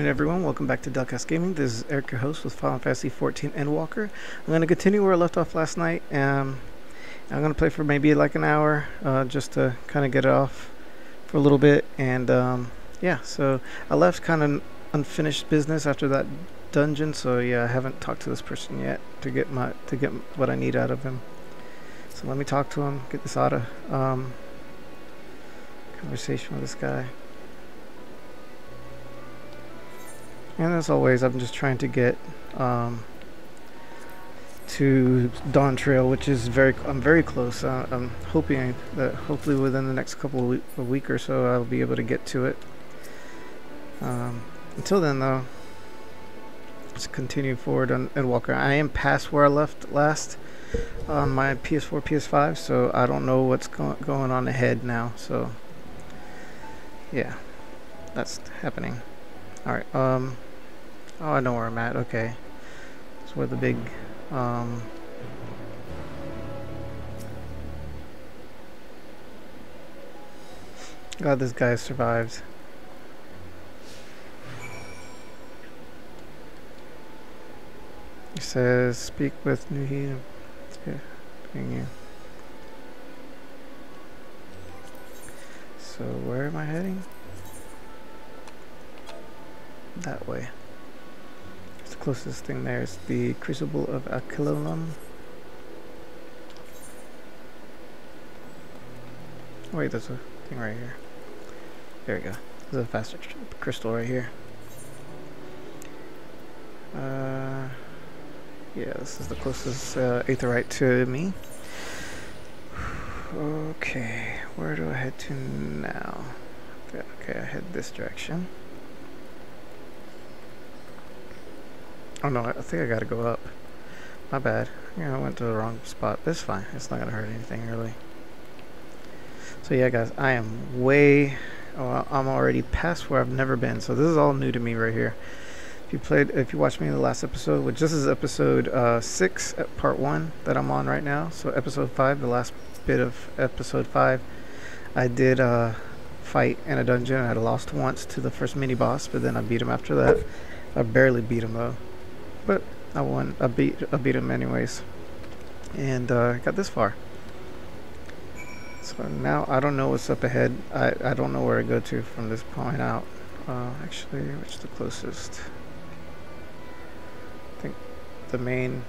Afternoon, everyone. Welcome back to Delcast Gaming. This is Erik, your host with Final Fantasy XIV Endwalker. I'm going to continue where I left off last night. Um, I'm going to play for maybe like an hour, uh, just to kind of get it off for a little bit. And um, yeah, so I left kind of unfinished business after that dungeon. So yeah, I haven't talked to this person yet to get my to get what I need out of him. So let me talk to him, get this out of um, conversation with this guy. And as always, I'm just trying to get um, to Dawntrail, which is very, I'm very close. Uh, I'm hoping that hopefully within the next couple of week, a week or so, I'll be able to get to it. Um, until then, though, let's continue forward on Endwalker. I am past where I left last on my PS4, PS5, so I don't know what's go going on ahead now. So, yeah, that's happening. All right. Um. Oh, I know where I'm at. Okay. That's where the big, um... God, this guy survived. He says, speak with Nuhi. Yeah, you. So, where am I heading? That way closest thing there is the Crucible of Aquilon. Oh, wait, there's a thing right here. There we go. There's a faster crystal right here. Uh, yeah, this is the closest uh, aetheryte to me. Okay, where do I head to now? Okay, I head this direction. Oh no, I think I gotta go up. My bad. Yeah, I went to the wrong spot. But it's fine. It's not gonna hurt anything really. So yeah, guys, I am way. Oh, I'm already past where I've never been. So this is all new to me right here. If you played, if you watched me in the last episode, which this is episode uh, six, uh, part one that I'm on right now. So episode five, the last bit of episode five, I did uh, fight in a dungeon. I had lost once to the first mini boss, but then I beat him after that. I barely beat him though but I won. I beat. I beat him anyways, and uh, got this far. So now I don't know what's up ahead. I I don't know where to go to from this point out. Uh, actually, which is the closest? I think the main.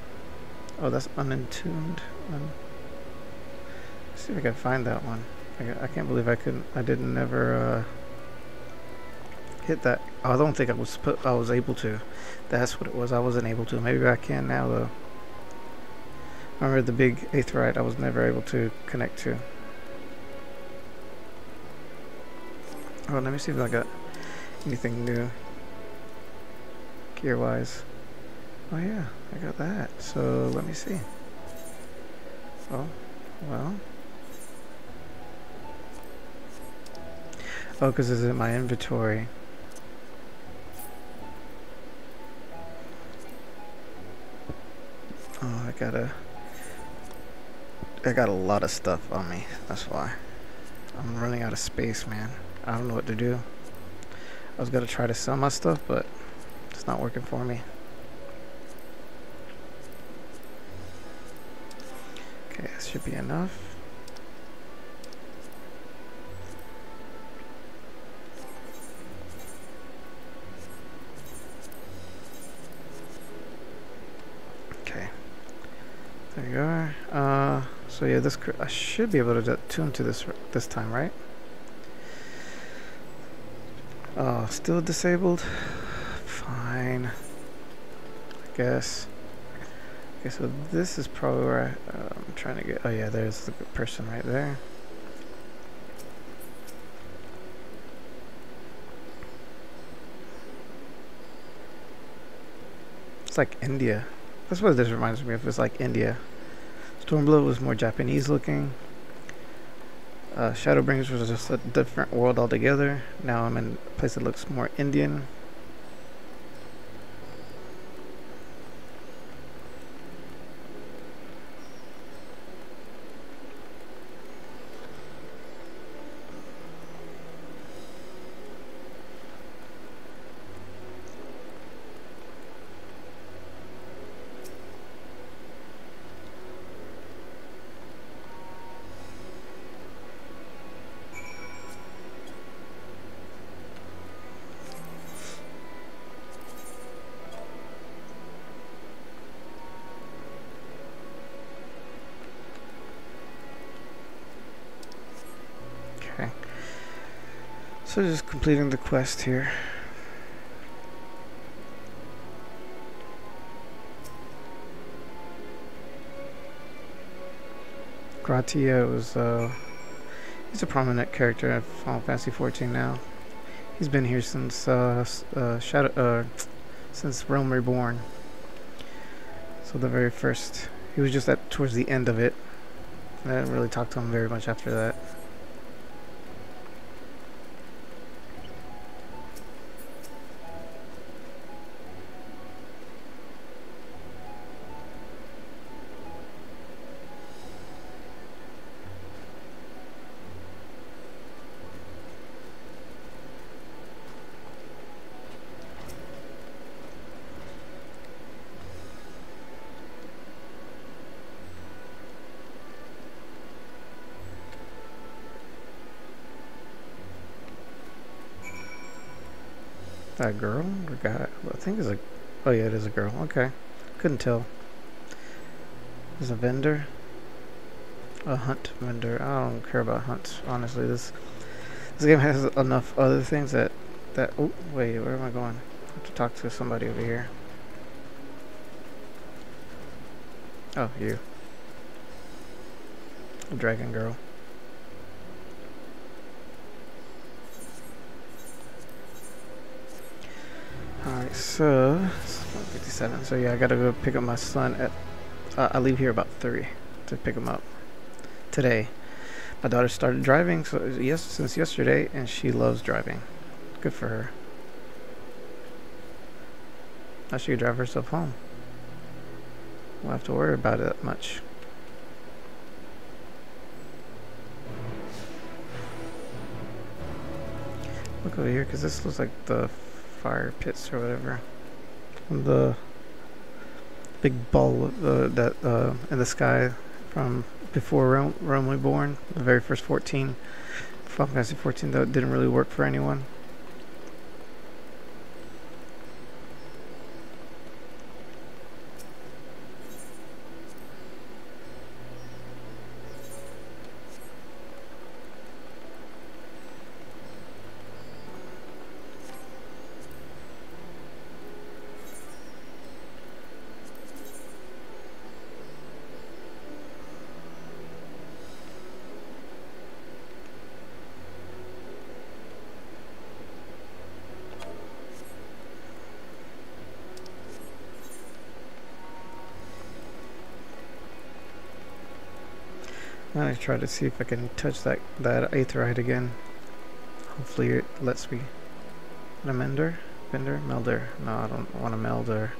Oh, that's unentombed. Un see if I can find that one. I, I can't believe I couldn't. I didn't never. Uh, hit that. I don't think I was put, I was able to. That's what it was. I wasn't able to. Maybe I can now though. Remember the big aetheryte I was never able to connect to. Oh, let me see if I got anything new gear wise. Oh yeah, I got that. So let me see. Oh, well. Oh, because it's in my inventory. Oh, I gotta... I got a lot of stuff on me. That's why. I'm running out of space, man. I don't know what to do. I was gonna try to sell my stuff, but it's not working for me. Okay, this should be enough. There you are. Uh, so yeah, this I should be able to tune to this this time, right? Oh, still disabled. Fine. I guess. Okay, so this is probably where I, uh, I'm trying to get. Oh yeah, there's the person right there. It's like India. That's what this reminds me of. It's like India. Stormblood was more Japanese looking. Uh, Shadowbringers was just a different world altogether. Now I'm in a place that looks more Indian. So just completing the quest here. G'raha Tia was, uh, he's a prominent character in Final Fantasy XIV now. He's been here since, uh, uh, Shadow, uh, since Realm Reborn. So the very first, he was just at towards the end of it. I didn't really talk to him very much after that. That girl or guy? I think it's a. Oh yeah, it is a girl. Okay, couldn't tell. There's a vendor. A hunt vendor. I don't care about hunts. Honestly, this this game has enough other things that that. Oh wait, where am I going? I have to talk to somebody over here. Oh, you. Dragon girl. Alright, so, 57. So yeah, I gotta go pick up my son at, uh, I leave here about 3 to pick him up today. My daughter started driving so yes since yesterday and she loves driving. Good for her. Now she can drive herself home. Won't have to worry about it that much. Look over here because this looks like the fire pits or whatever. The big ball uh, that uh, in the sky from before Realm, Realm Reborn, the very first 14, Final Fantasy 14 that didn't really work for anyone. Try to see if I can touch that that aetheryte again. Hopefully it lets me. A mender? Bender? Melder? No, I don't want a melder.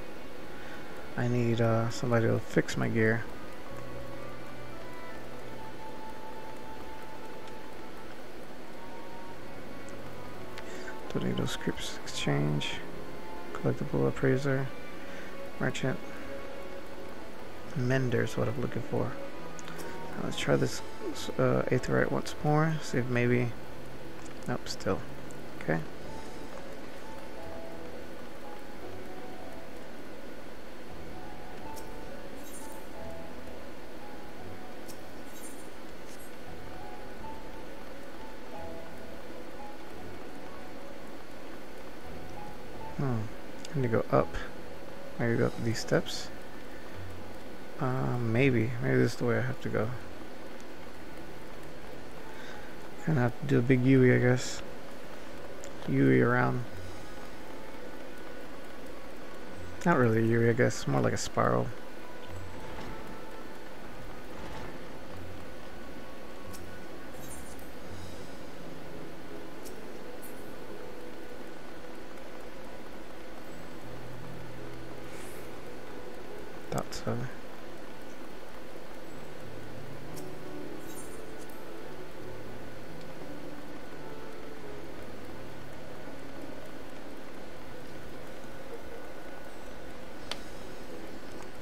I need uh, somebody to fix my gear. Tornado scripts exchange. Collectible appraiser. Merchant. Mender is what I'm looking for. Let's try this uh, aetheryte once more. See if maybe... Nope, still. Okay. Hmm. I need to go up. Maybe go up these steps. Uh, maybe. Maybe this is the way I have to go. Gonna have to do a big Yui, I guess. Yui around. Not really a Yui, I guess. More like a spiral. Thought so.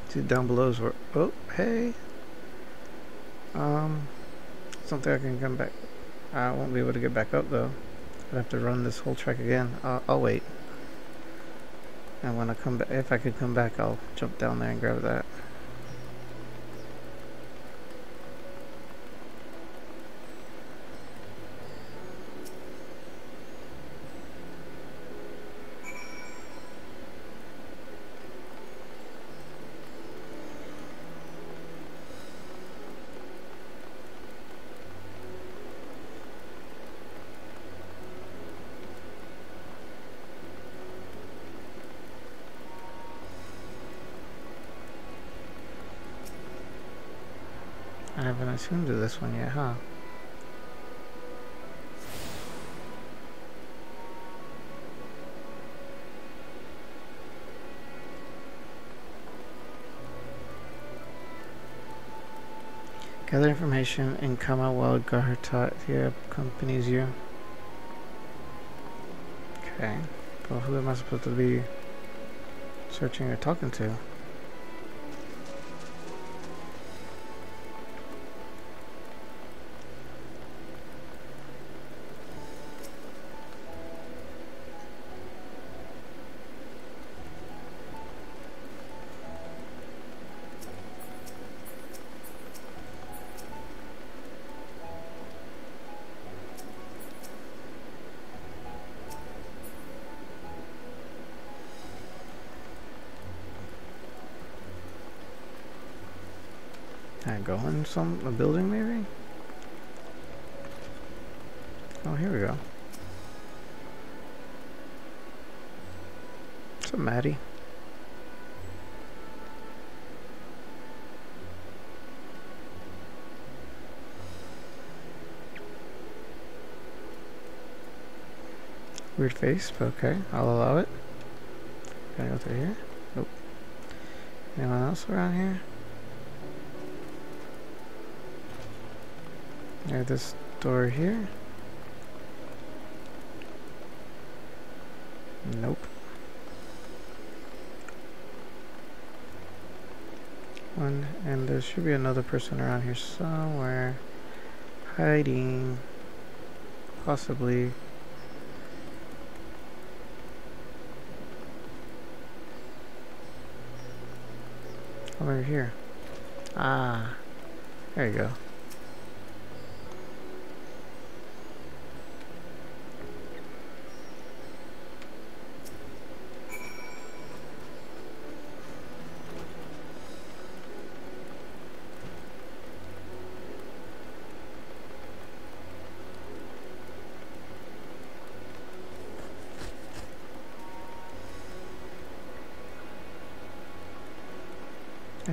See down below is where. Oh, hey. Um, something I can come back. I won't be able to get back up though. I'd have to run this whole track again. I'll, I'll wait. And when I come back, if I could come back, I'll jump down there and grab that. This one yet, huh? Gather information and come out while Gartat here accompanies you. Okay. Well, who am I supposed to be searching or talking to? Some a building maybe? Oh, here we go. What's up, Maddie? Weird face, but okay, I'll allow it. Can I go through here? Nope. Anyone else around here? Near this door here? Nope. One, and there should be another person around here somewhere. Hiding. Possibly. Over here. Ah. There you go.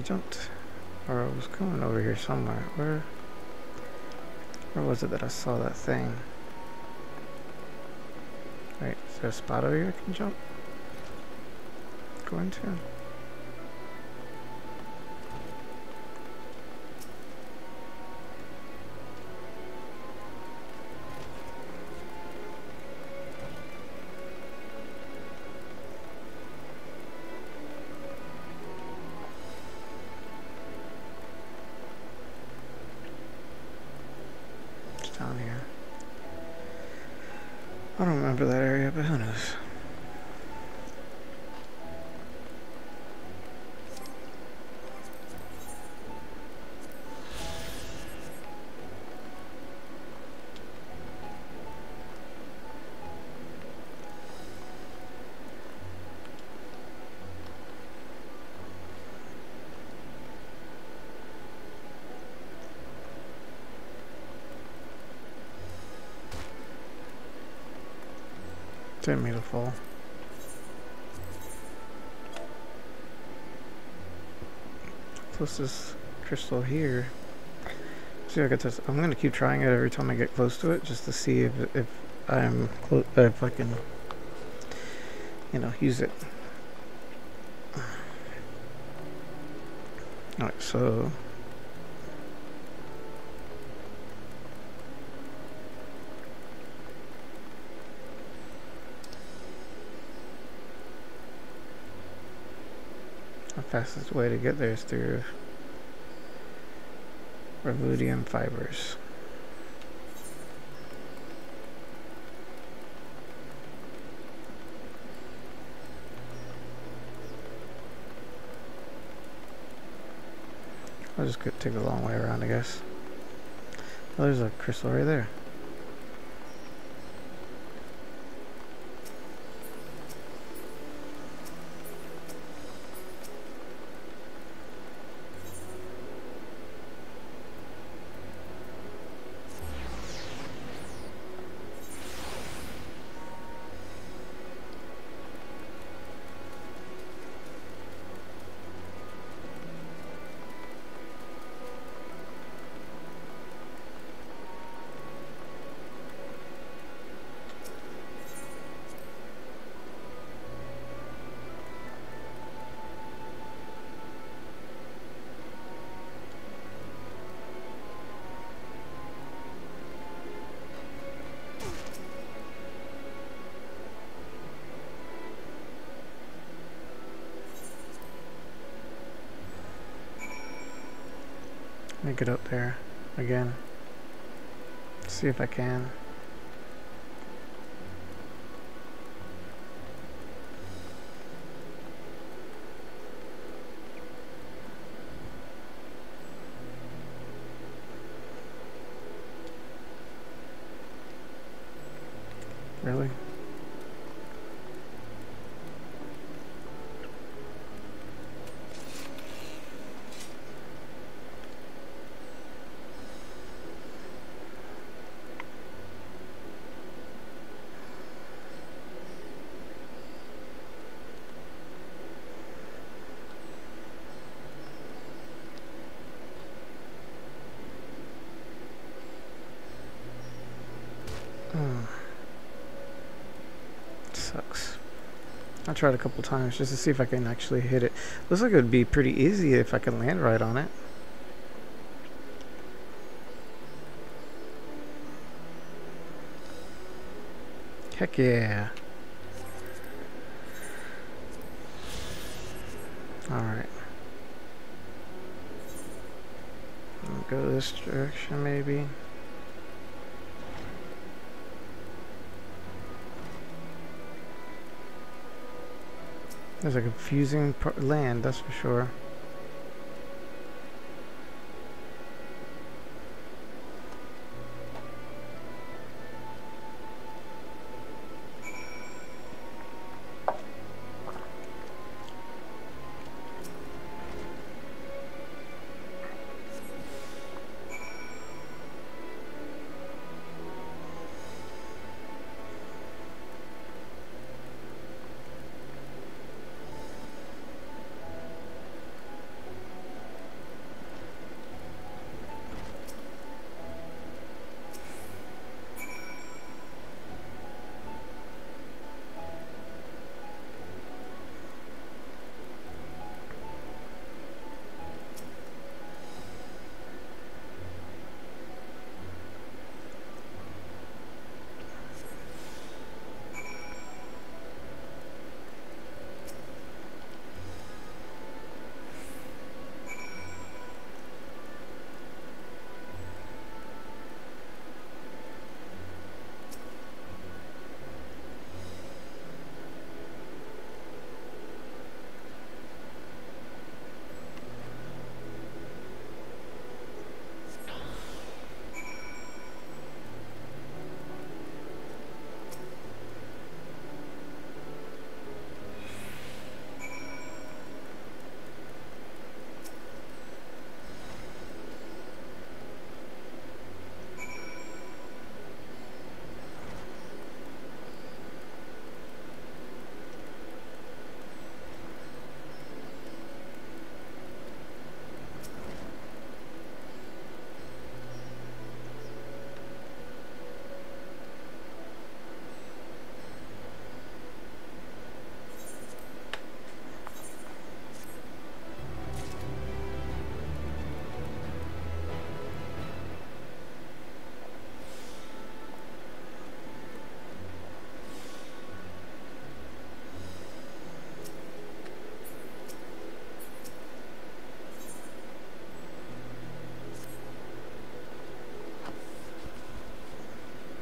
Jumped, or I was coming over here somewhere. Where, where was it that I saw that thing? Wait, is there a spot over here I can jump? Go into? Here. See, I get this. I'm gonna keep trying it every time I get close to it, just to see if if I'm if I can, you know, use it. All right, so The fastest way to get there is through Revudium fibers. I'll just take the long way around, I guess. Oh, there's a crystal right there. Get up there again. See if I can. Really? Hmm. Sucks. I tried a couple times just to see if I can actually hit it. Looks like it would be pretty easy if I can land right on it. Heck yeah. Alright. Go this direction maybe. There's a confusing land, that's for sure.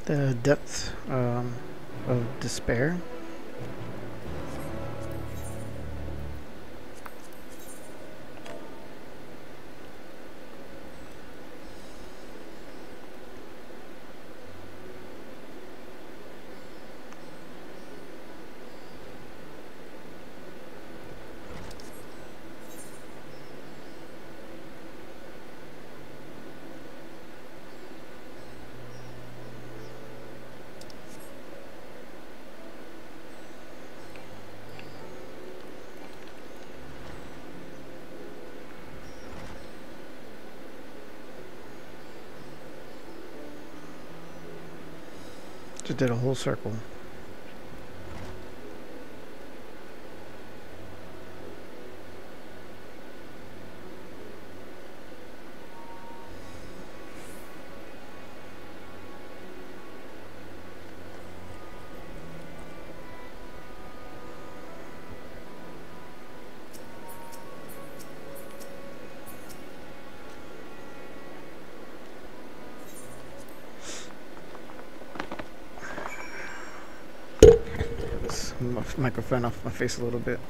The depth um, of despair. Just did a whole circle. Microphone off my face a little bit.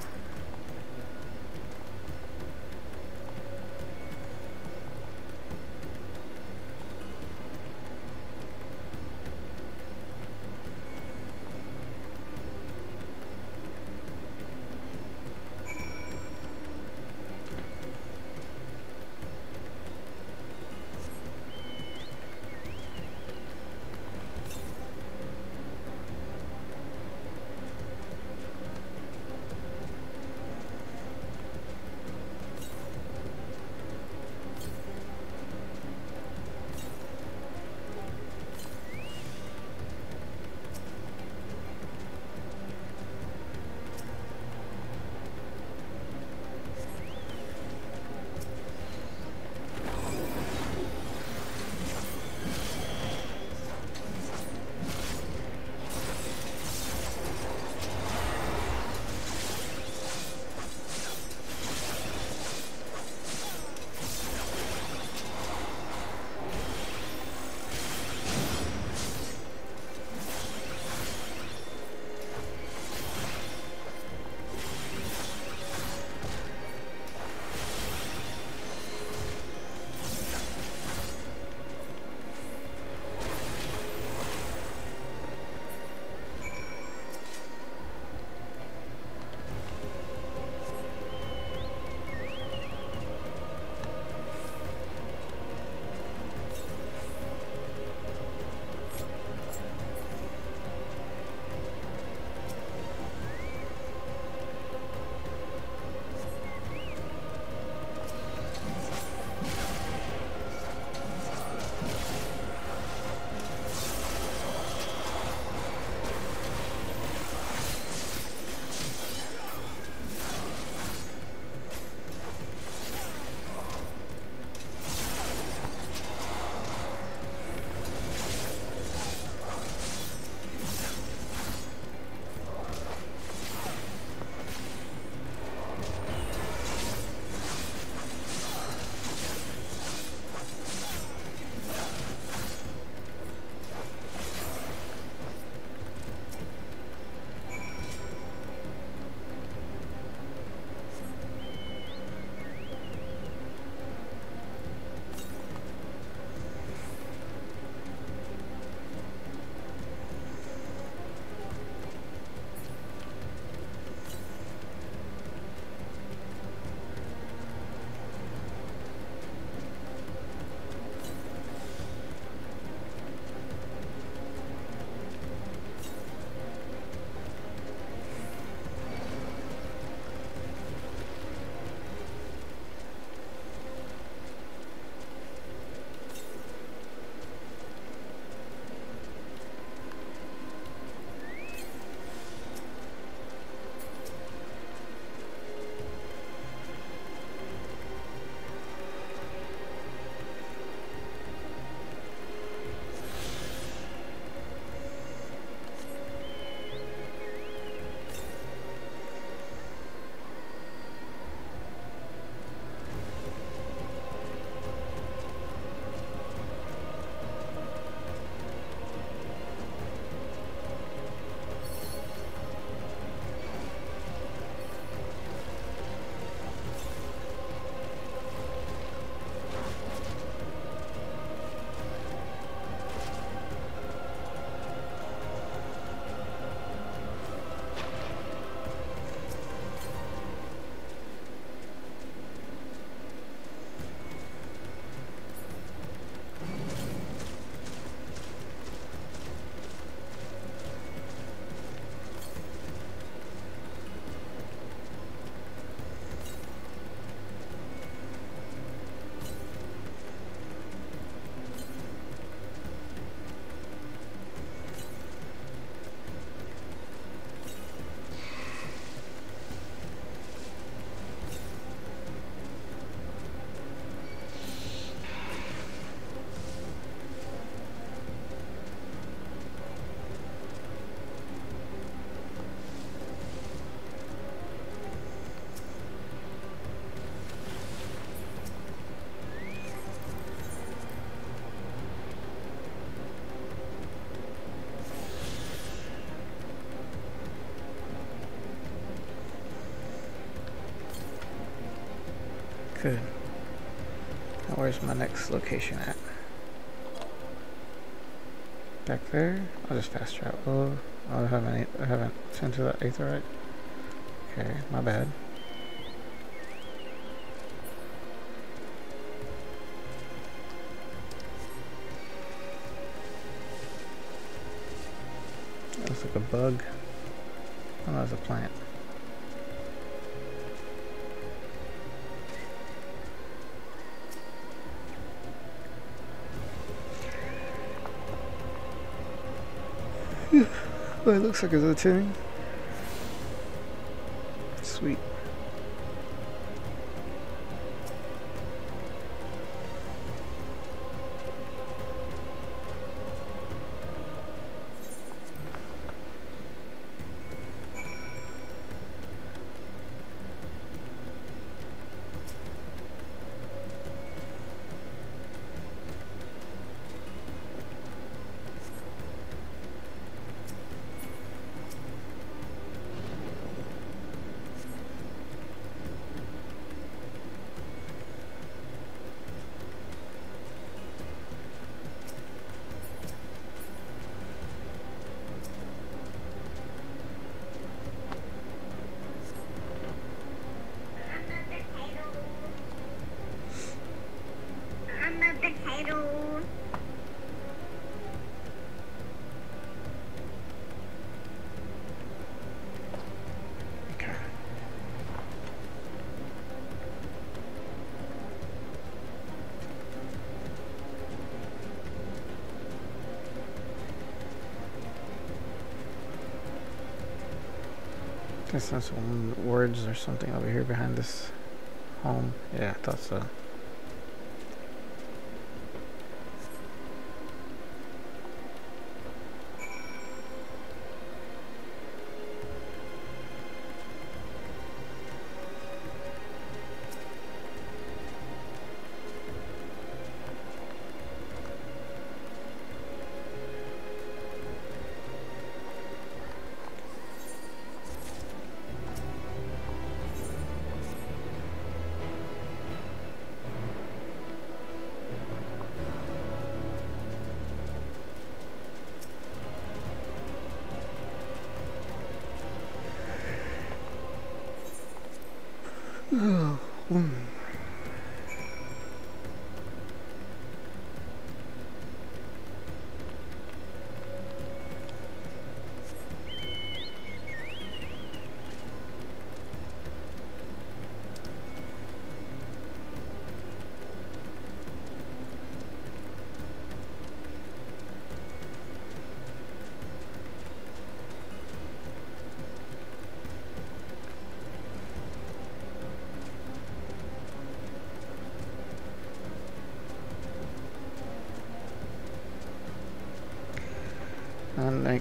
Good. Now where's my next location at? Back there? I'll just fast travel. Oh, I haven't, I haven't sent to that aetheryte. Okay, my bad. Oh, it looks like it's a tuning. That's some words or something over here behind this home. Yeah, I thought so.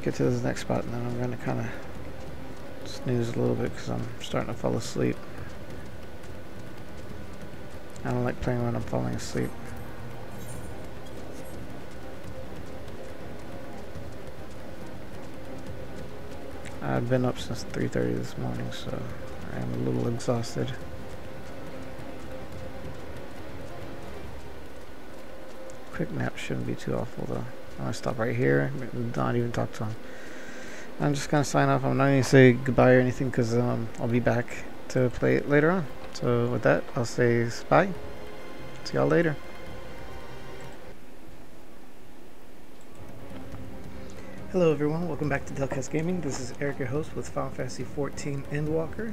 Get to this next spot and then I'm going to kind of snooze a little bit because I'm starting to fall asleep. I don't like playing when I'm falling asleep. I've been up since 3.30 this morning, so I am a little exhausted. Quick nap shouldn't be too awful though. I'm gonna stop right here. Not even talk to him. I'm just gonna sign off. I'm not gonna say goodbye or anything because um, I'll be back to play it later on. So with that, I'll say bye. See y'all later. Hello everyone, welcome back to Delcast Gaming. This is Erik, your host with Final Fantasy XIV Endwalker.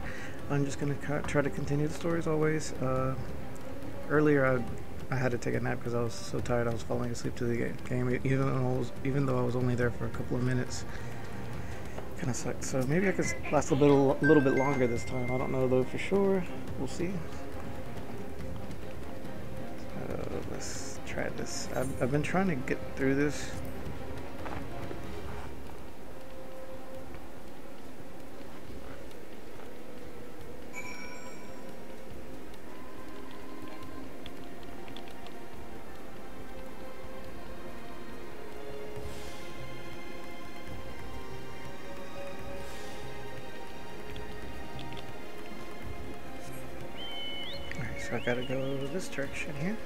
I'm just going to try to continue the story as always. Uh, earlier I I had to take a nap because I was so tired I was falling asleep to the game even though I was, even though I was only there for a couple of minutes. Kind of sucked. So maybe I could last a little, a little bit longer this time. I don't know though for sure. We'll see. Uh, let's try this. I've, I've been trying to get through this gotta go this direction here.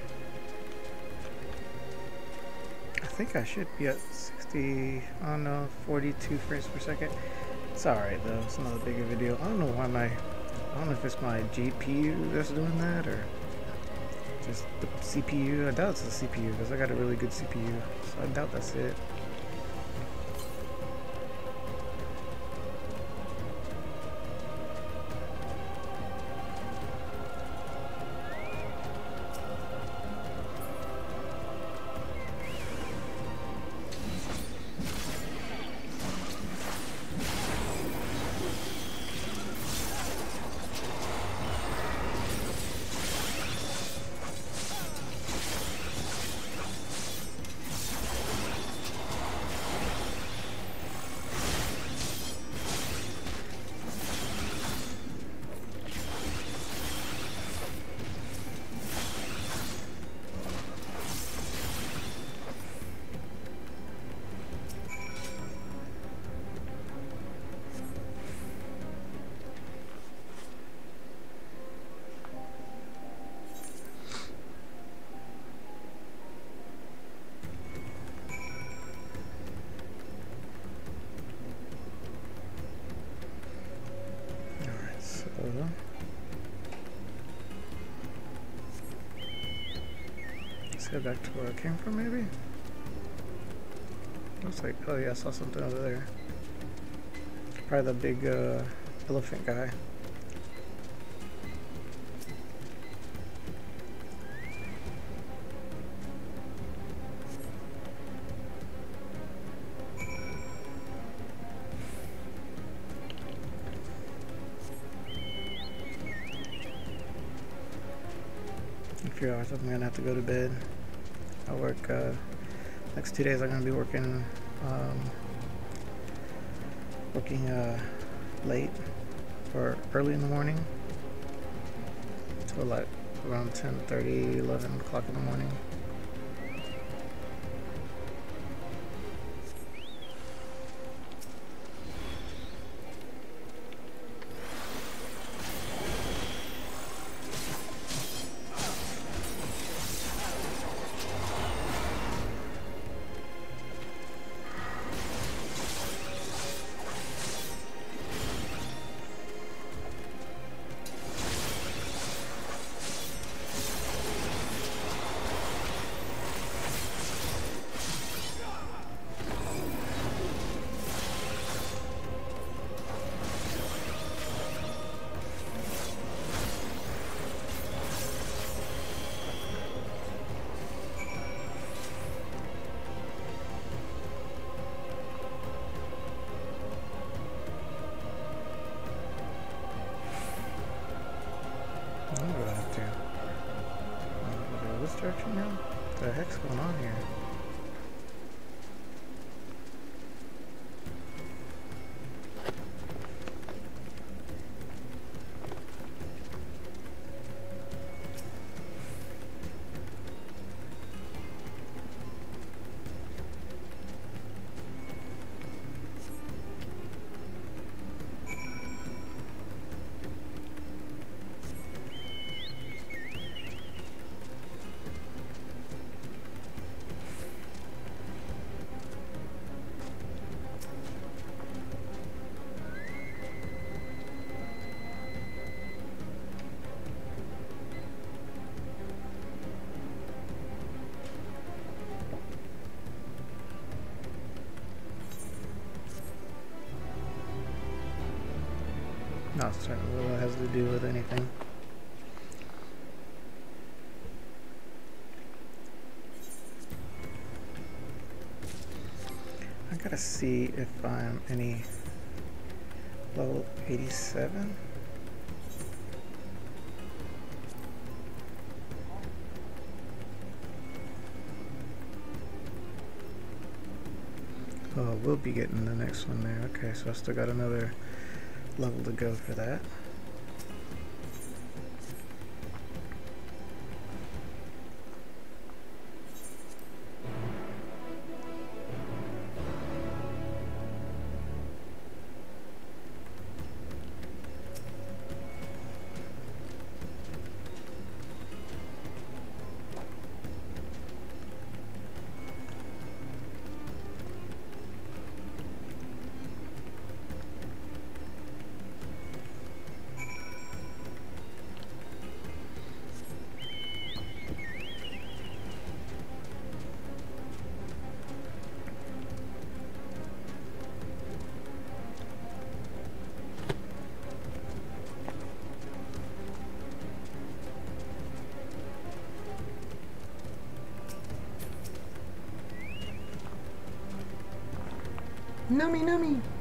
I think I should be at 60, I don't know, 42 frames per second. It's alright though, it's not a big video. I don't know why my, I don't know if it's my GPU that's doing that or just the CPU. I doubt it's the CPU because I got a really good CPU, so I doubt that's it. Back to where I came from maybe? Looks like oh yeah, I saw something over there. Probably the big uh, elephant guy. I'm gonna have to go to bed. I work uh, next two days I'm gonna be working um, working uh, late or early in the morning till like around 10 11 o'clock in the morning do with anything. I gotta see if I'm any level 87. Oh, we'll be getting the next one there. Okay, so I still got another level to go for that. Nummy nummy.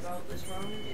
about this wrong.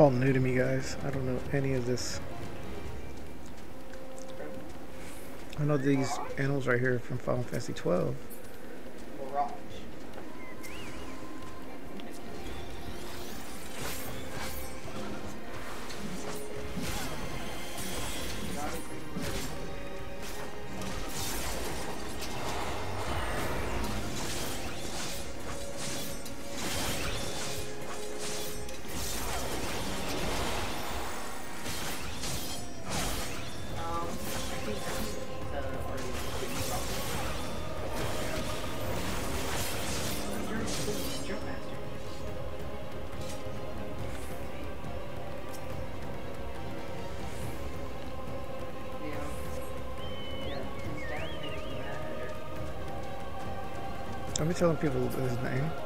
all new to me, guys. I don't know any of this. I know these animals right here from Final Fantasy 12. telling people his name.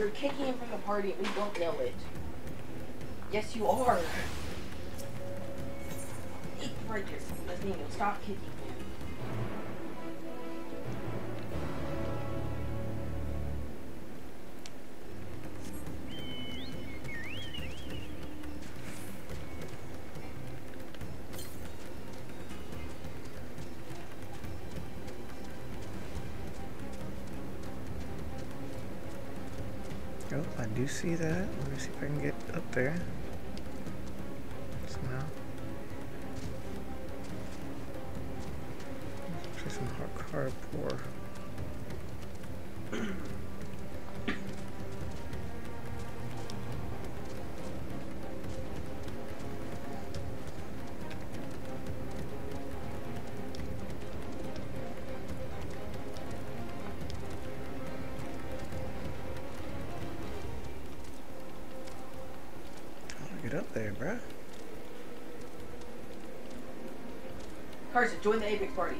You're kicking him from the party and we don't know it. Yes, you are. It's right there. Nathaniel, stop kicking see that. Let me see if I can get up there. Somehow. See some hard join the Apex party.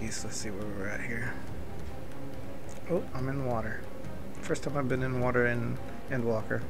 Let's see where we're at here. Oh, I'm in water. First time I've been in water in Endwalker.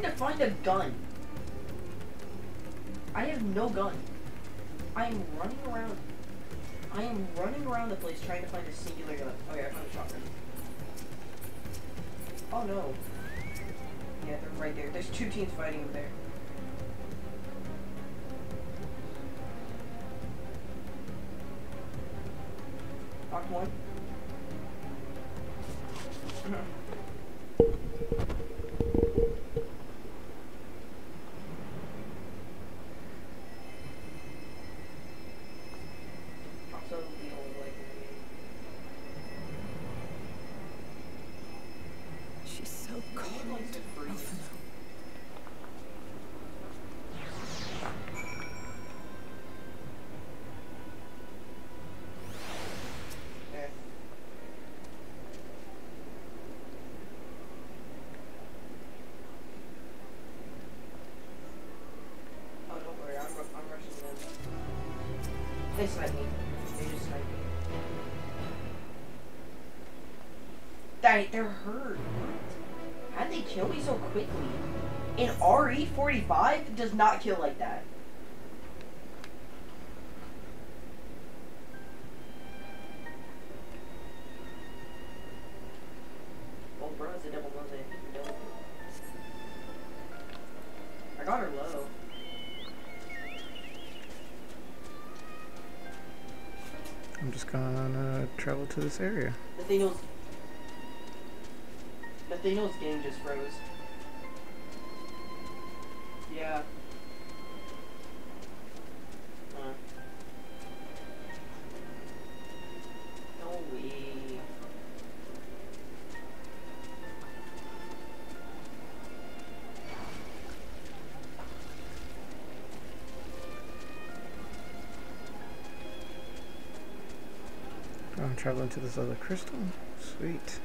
Trying to find a gun. I have no gun. I am running around. I am running around the place trying to find a singular gun. Okay, I found a shotgun. Oh no. Yeah, they're right there. There's two teams fighting over there. This area. Nathaniel's Nathaniel's game just froze. Yeah. Oh, I'm traveling to this other crystal. Sweet.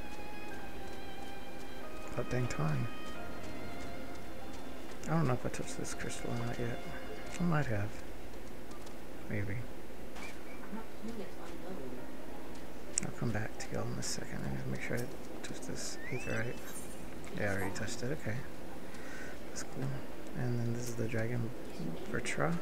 About dang time. I don't know if I touched this crystal or not yet. I might have. Maybe. I'll come back to y'all in a second. I need to make sure I touch this aetheryte. Yeah, I already touched it. Okay. That's cool. And then this is the dragon Vrtra.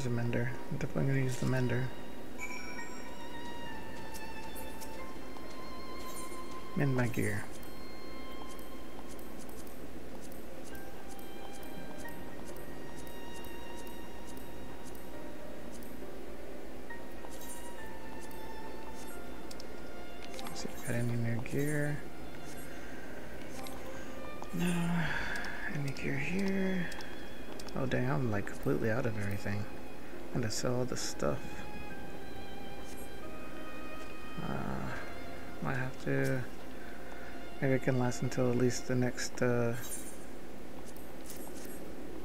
There's a mender. I'm definitely gonna use the mender. Mend my gear. I got any new gear. No. Any gear here? Oh dang, I'm like completely out of everything. I'm gonna sell all this stuff. Uh, might have to. Maybe it can last until at least the next, uh,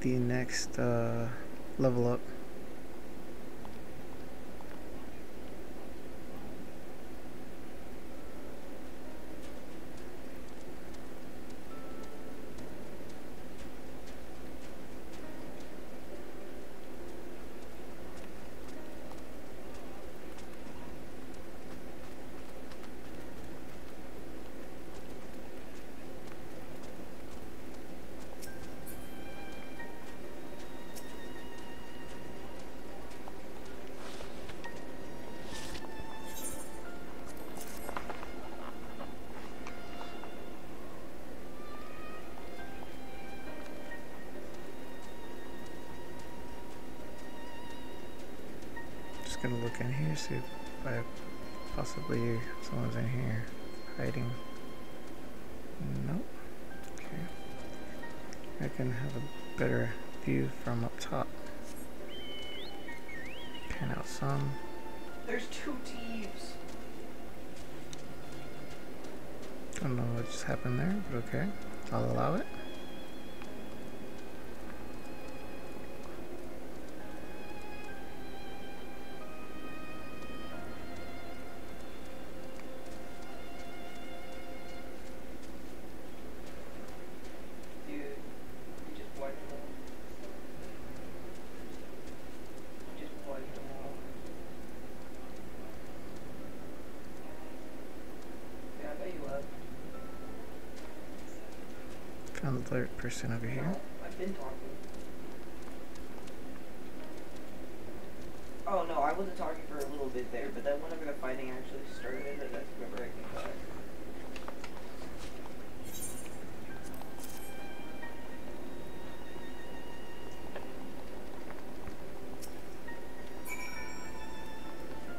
the next uh, level up. Person over here. I've been talking. Oh no, I wasn't talking for a little bit there, but then whenever the fighting actually started, I came back.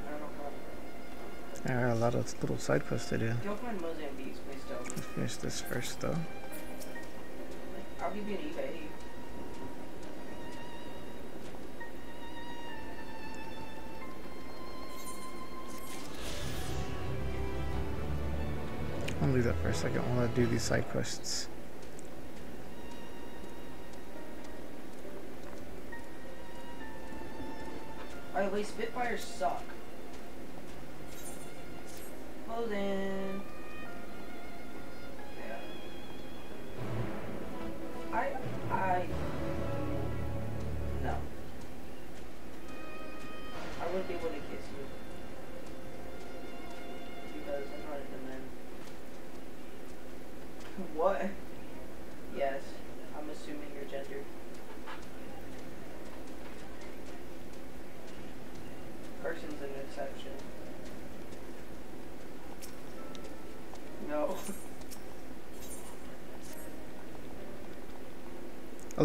I don't know. There are a lot of little side quests to do. If y'all find Mozambique, please tell me. Let's finish this first, though. Like, I'll give you an eBay. I'll leave that for a second while I do these side quests. By the way, Spitfires suck.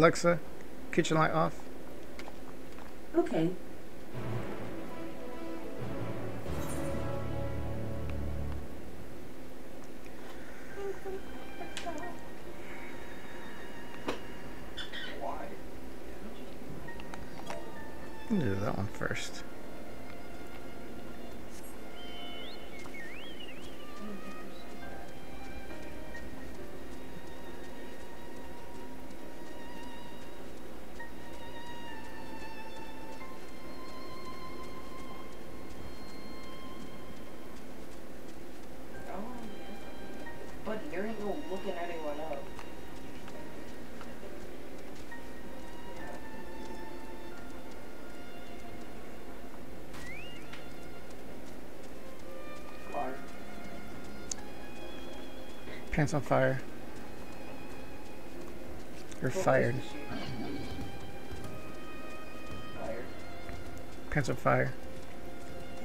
Alexa, kitchen light off. Okay. Pants on fire. You're What fired. was she? Liar. Pants on fire.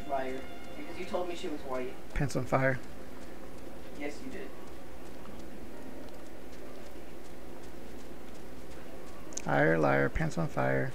Liar. Because you told me she was white. Pants on fire. Yes, you did. Liar, liar, pants on fire.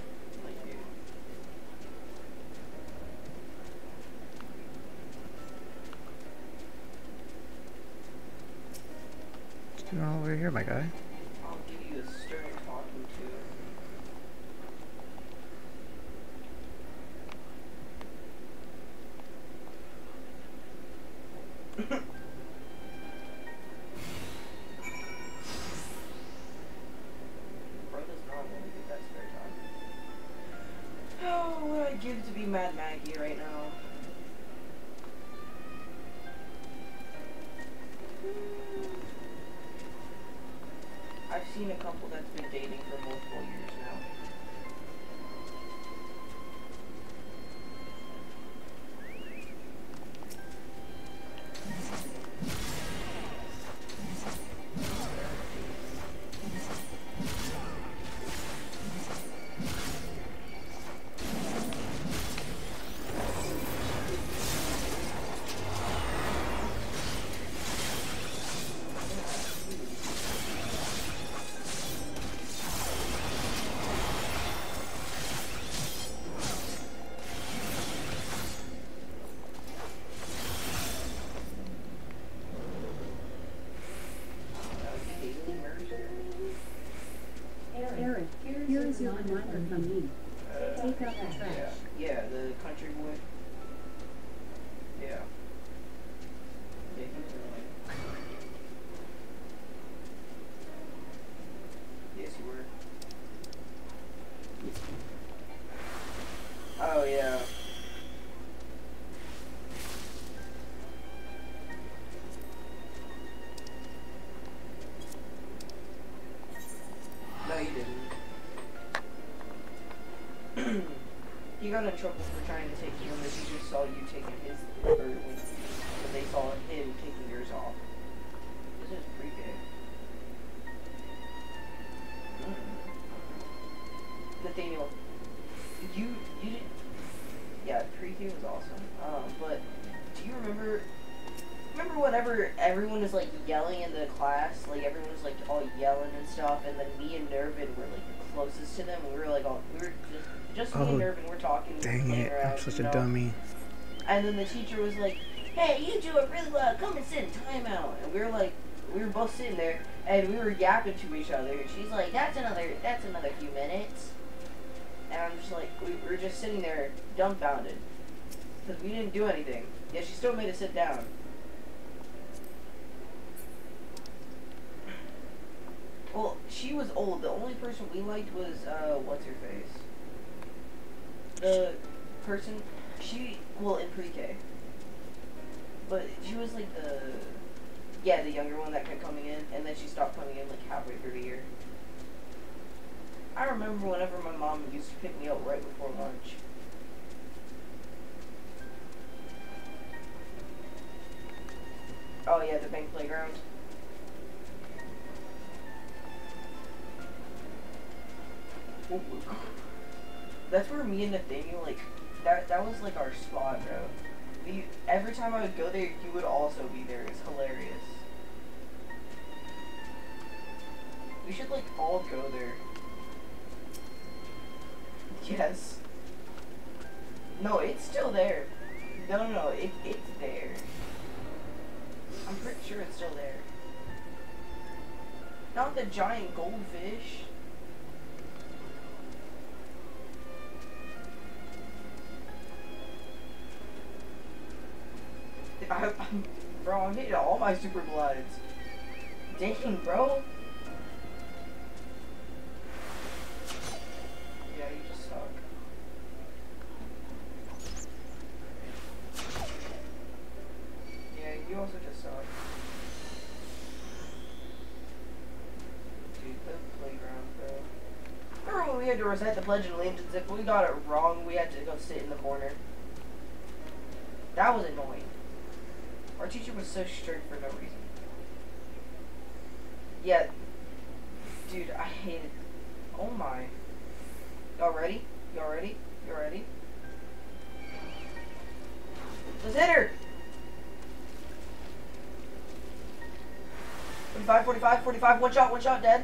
shot dead.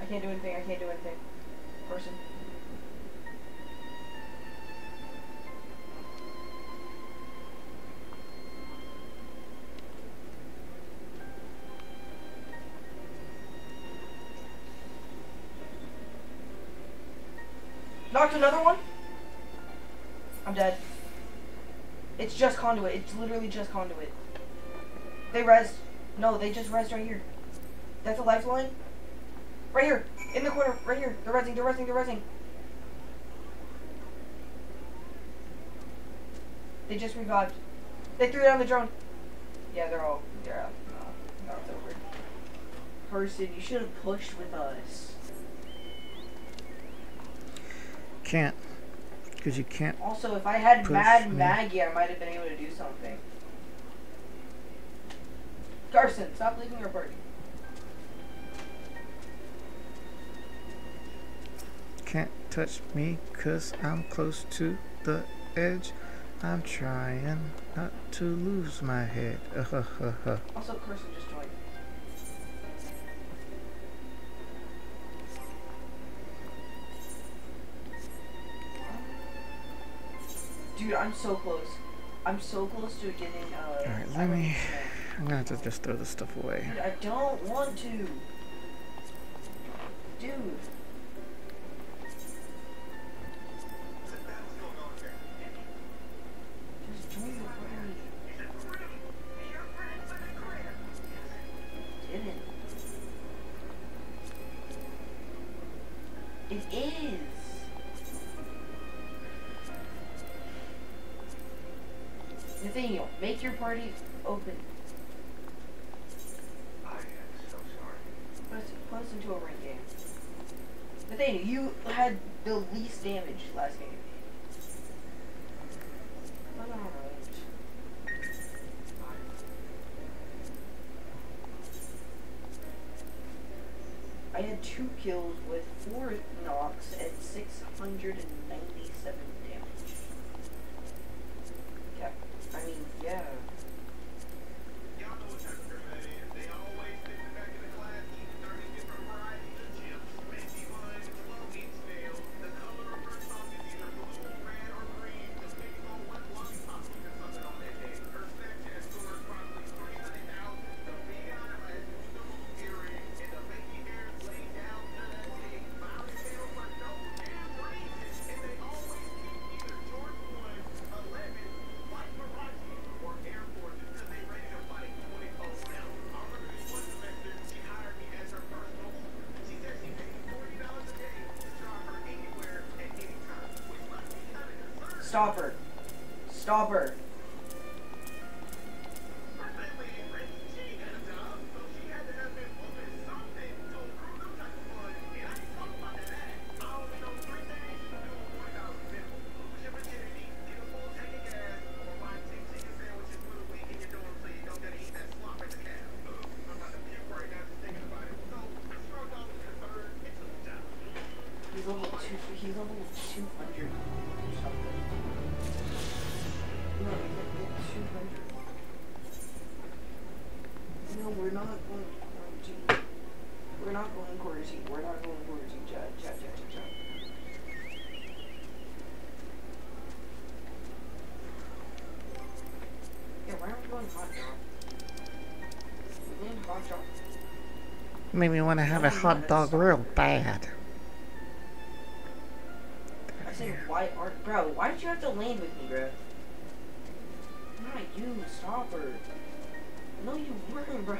I can't do anything, I can't do anything. Person. Knocked another one. I'm dead. It's just conduit. It's literally just conduit. They res. No, they just res right here. That's a lifeline. Right here. In the corner. Right here. They're resing. They're resing. They're resing. They just revived. They threw down the drone. Yeah, they're all. They're out. No, no, it's over. Person, you should have pushed with us. Can't. Because you can't. Also, if I had Mad me. Maggie, I might have been able to do something. Carson, stop leaving your party. Can't touch me, cause I'm close to the edge. I'm trying not to lose my head. also, Carson just so close. I'm so close to getting. Uh, Alright, let me. I'm gonna have to just throw this stuff away. Dude, I don't want to. Dude. Made me want to have a hot dog real bad. I said, why are, bro, why did you have to land with me, bro? Not you, stopper. No, you weren't, bro.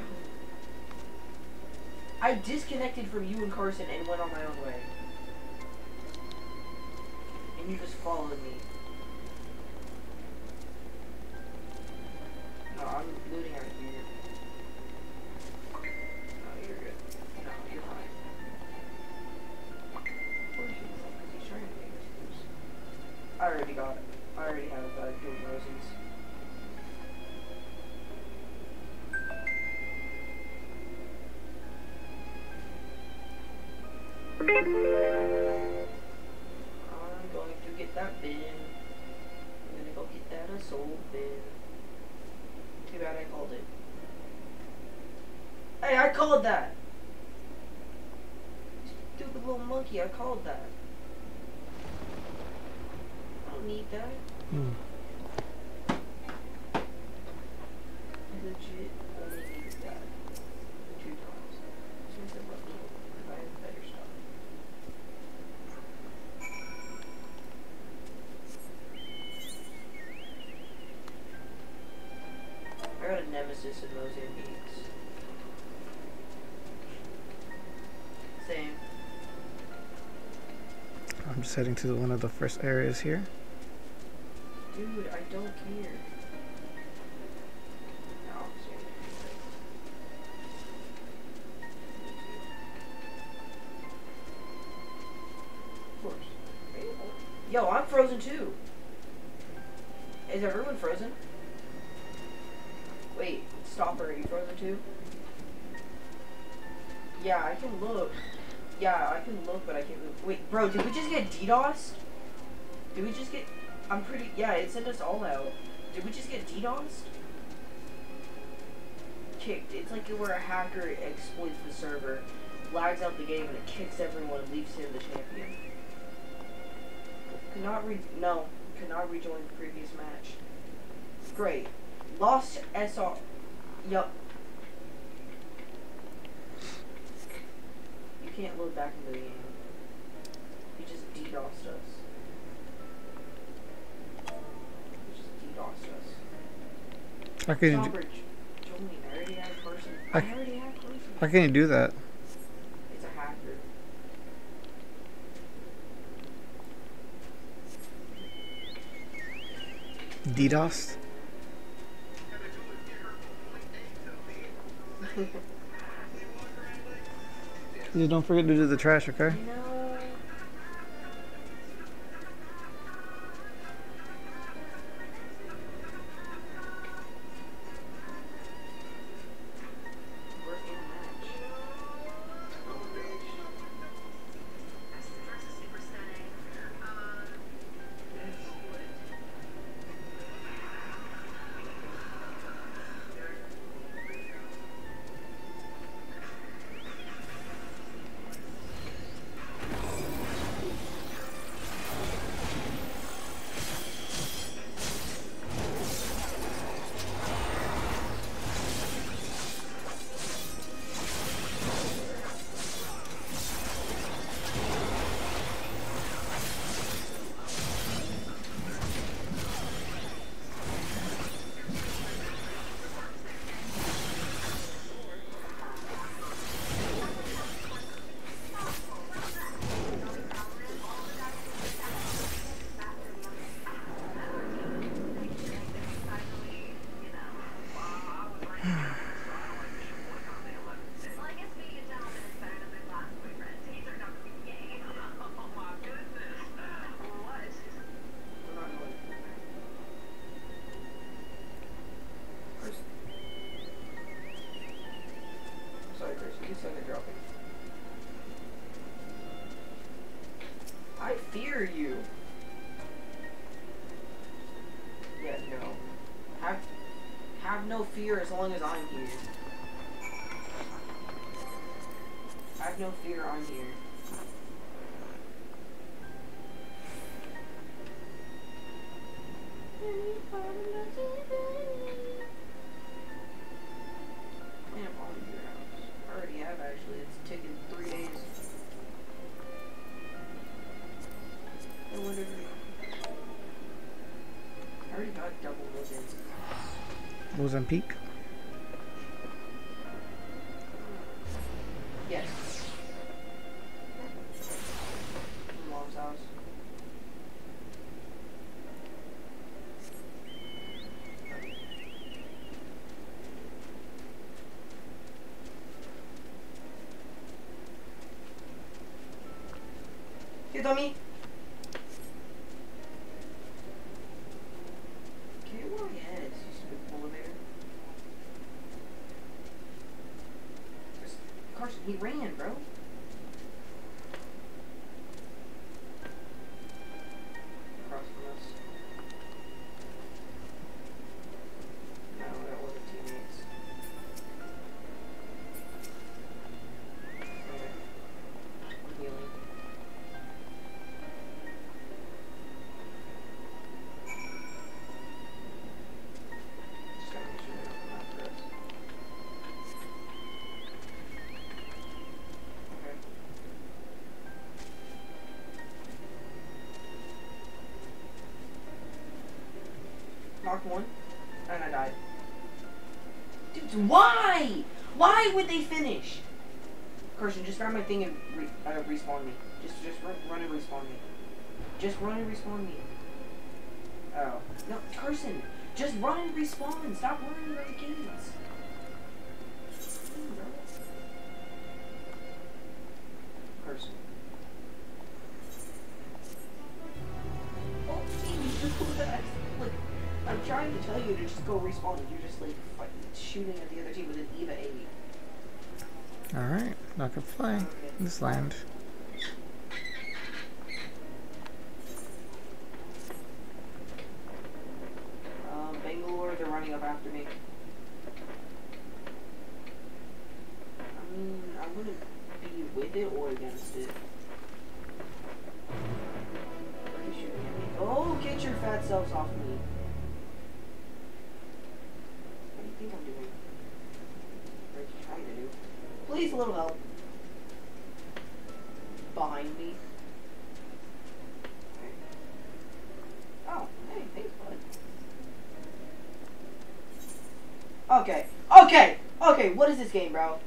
I disconnected from you and Carson and went on my own way. And you just followed me. into one of the first areas here. game and it kicks everyone and leaves him the champion. Cannot re- no, cannot rejoin the previous match. Great. Lost SR- yup. You can't load back into the game. You just DDoSed us. You us. I can't. I, I, I couldn't do that. DDoS? Just don't forget to do the trash, okay? game, bro.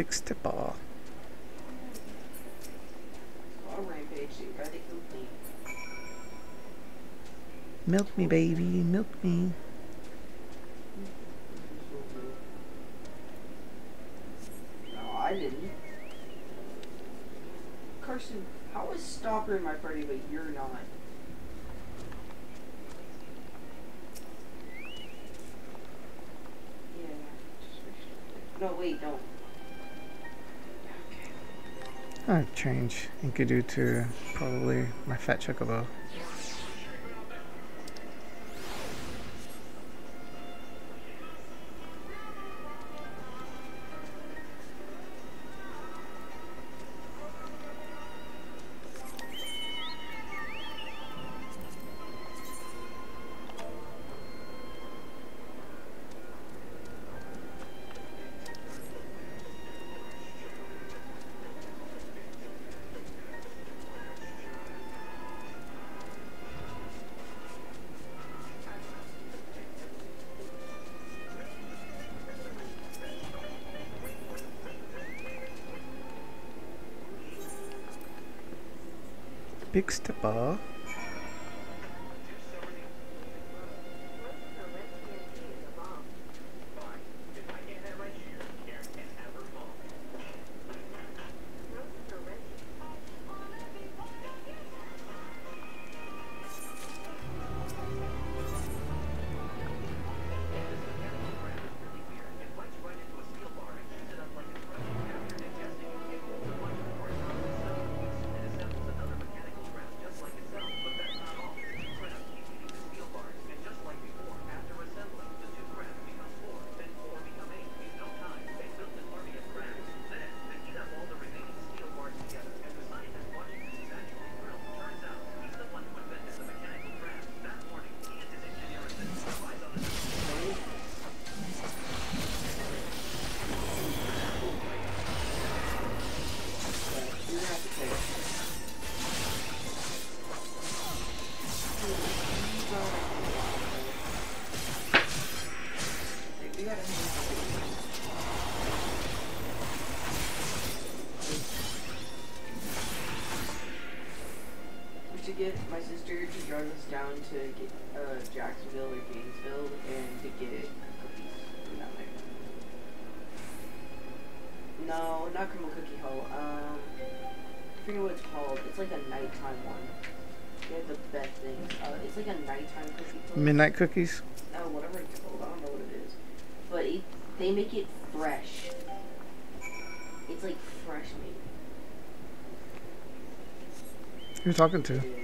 picks the ball. Milk me, baby, milk me. No, I didn't. Carson, how is Stalker in my party, but you're not? change do to probably my fat chocobo. cookies? Oh, whatever it's called. I don't know what it is. But it, they make it fresh. It's like fresh meat. Who are you talking to?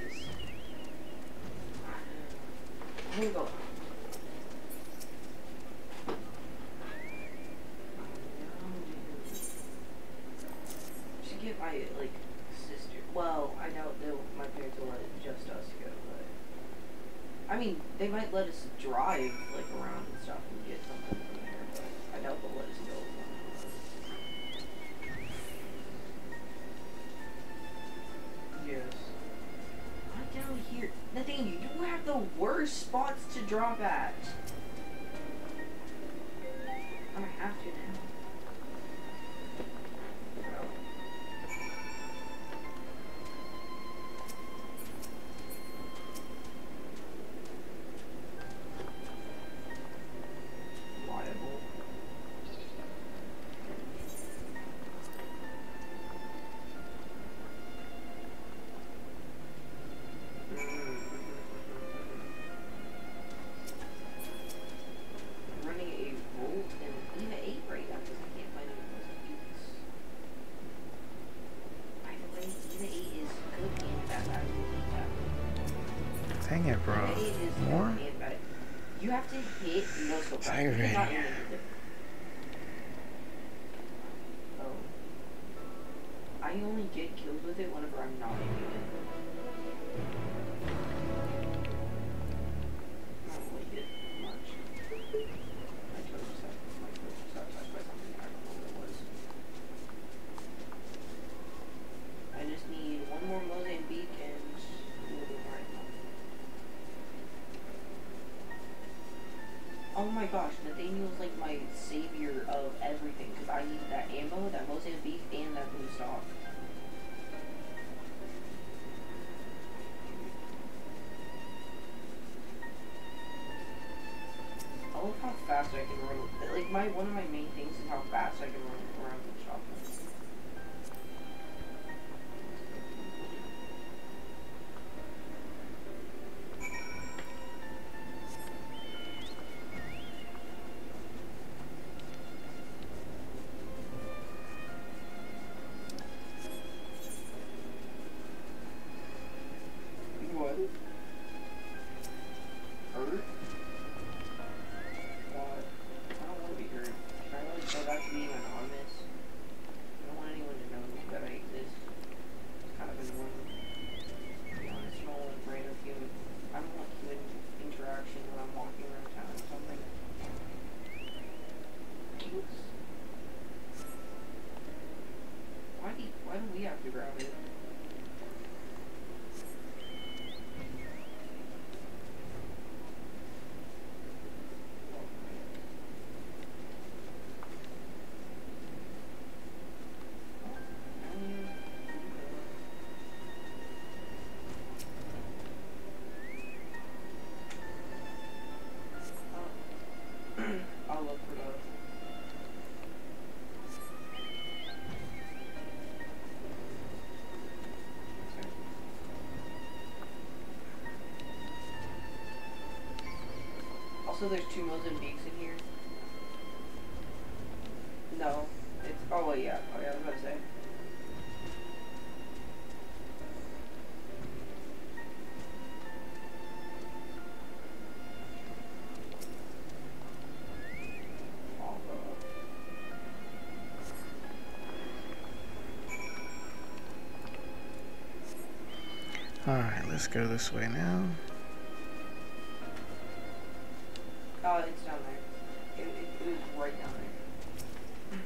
Let's go this way now. Oh, it's down there. It, right down there.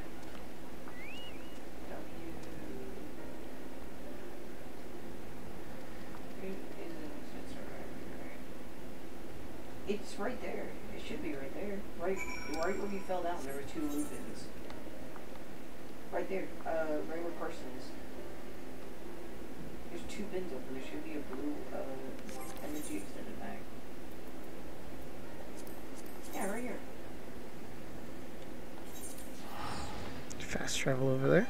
It's right. There. It should be right there. Right, right where you fell down. There were two Lupins. Right there. Uh, right where. There's two bins open. There should be a blue uh, energy extended mag. Yeah, right here. Fast travel over there.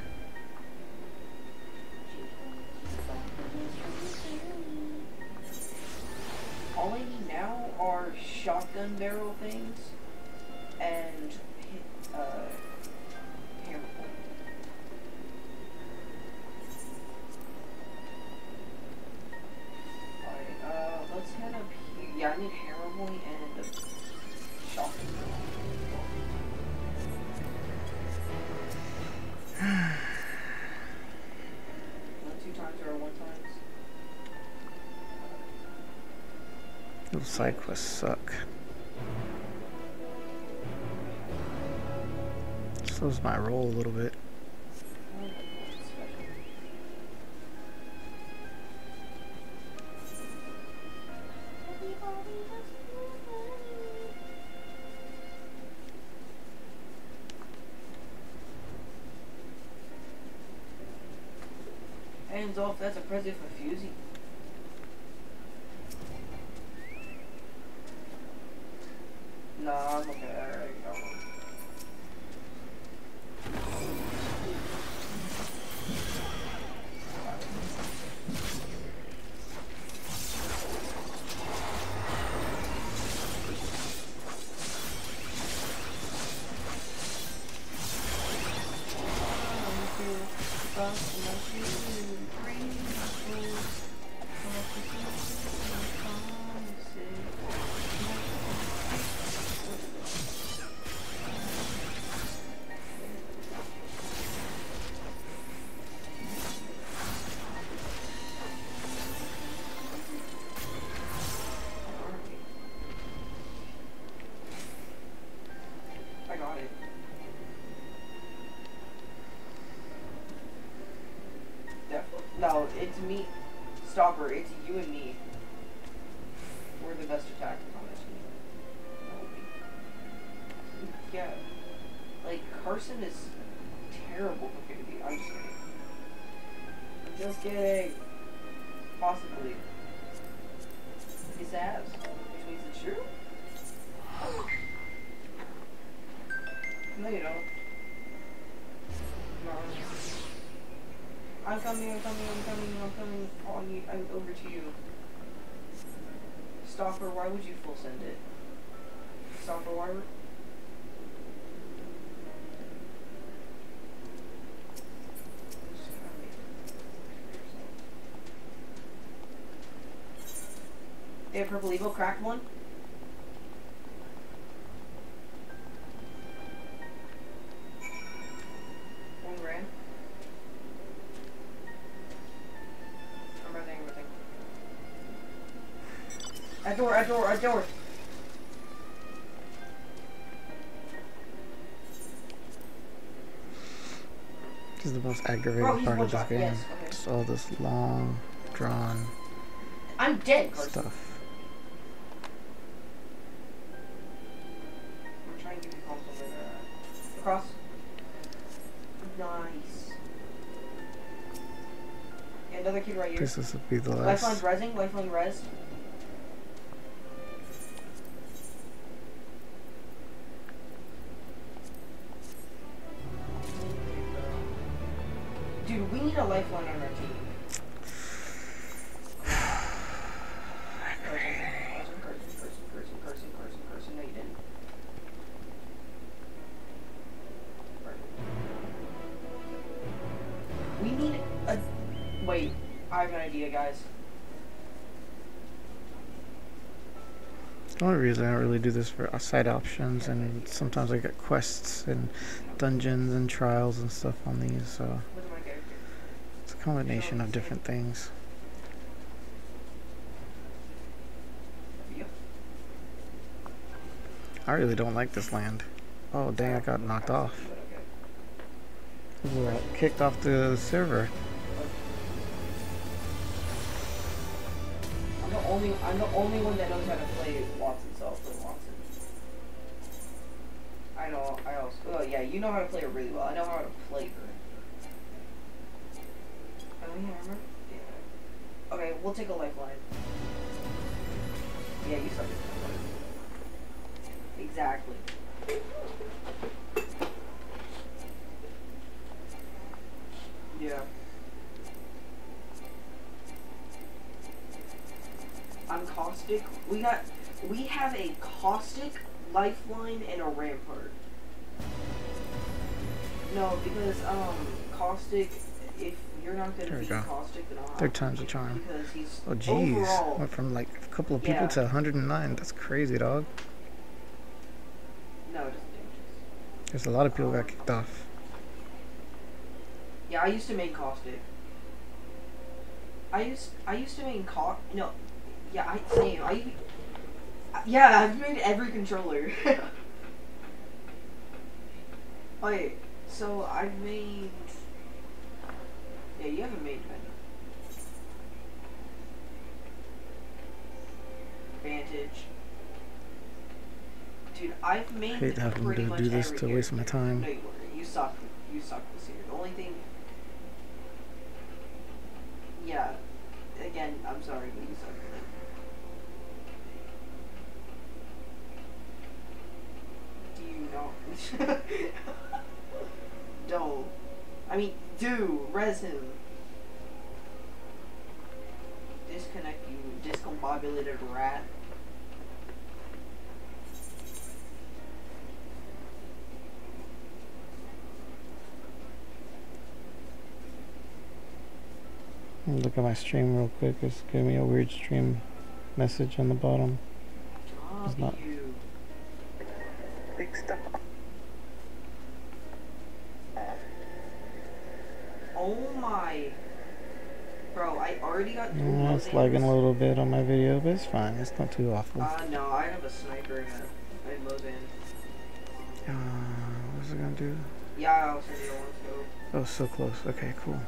Quests suck. Slows my roll a little bit. Door, door. This is the most aggravating part of this game. Yes, okay. Just all this long, drawn I'm dead, stuff. I'm trying to give you console later. Uh, across. Nice. Yeah, another kid right here. This is be the Lifeline's last. resing, lifeline res. This for side options, and sometimes I get quests and dungeons and trials and stuff on these, so it's a combination of different things. I really don't like this land. Oh dang, I got knocked off. Ooh, kicked off the server. I'm the only I'm the only one that knows how to play Wattson, Wattson. I know I also oh yeah, you know how to play her really well. I know how to play her. Oh yeah, remember? Yeah. Okay, we'll take a lifeline. Yeah, you suck at. Exactly. Yeah. I'm caustic. We got we have a caustic, lifeline, and a rampart. No, because um caustic if you're not gonna There be go. caustic then I'll Third time's a charm. Oh jeez, went from like a couple of people Yeah. to 109. That's crazy, dog. no, it doesn't damage. There's a lot of people got kicked off. Yeah, I used to make caustic. I used I used to make cau no, yeah I same I yeah I've made every controller. Wait, so I've made yeah you haven't made many. Vantage. Dude, I've made Hate having to do this to waste my time. No, you. You suck. You suck this year. The only thing. Yeah. Again, I'm sorry, but you suck. Do you know? Don't. I mean, do res him. Disconnect you, discombobulated rat. Look at my stream real quick. It's giving me a weird stream message on the bottom. It's not- you. Big stuff. Oh my. Bro, I already got two Yeah, it's lagging a little bit on my video, but it's fine. It's not too awful. Uh, no, I have a sniper and a, a Mosin. Uh, what's it gonna do? Yeah, send you one, so. Oh, so close. Okay, cool.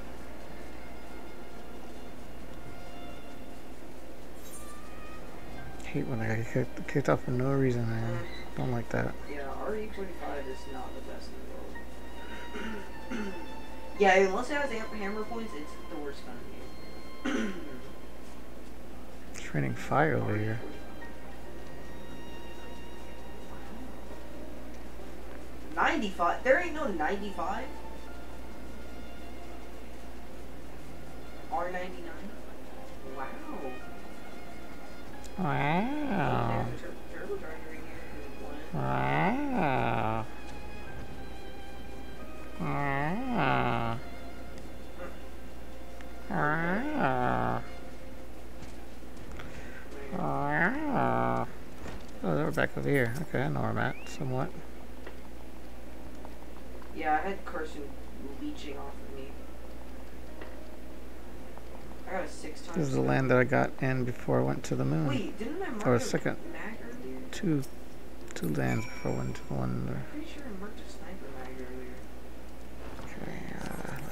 I Hate when I get kicked, kicked off for no reason, man. Don't like that. Yeah, RE45 is not the best in the world. yeah, unless it has hammer points, it's the worst gun in the game. It's raining fire over here. Ninety-five. There ain't no ninety-five. R ninety-nine. Wow. Wow. There's a tur- turbocharger right here. One. Wow. Wow. Wow. Oh, they were back over here. Okay, I know where I'm at, somewhat. Yeah, I had Carson leeching off of me. I got a six times. This is the land that I got in before I went to the moon. Wait, didn't I mark Or a second. Two, two lands before I went to the one. there. Pretty sure I marked a sniper mag earlier. Okay, uh,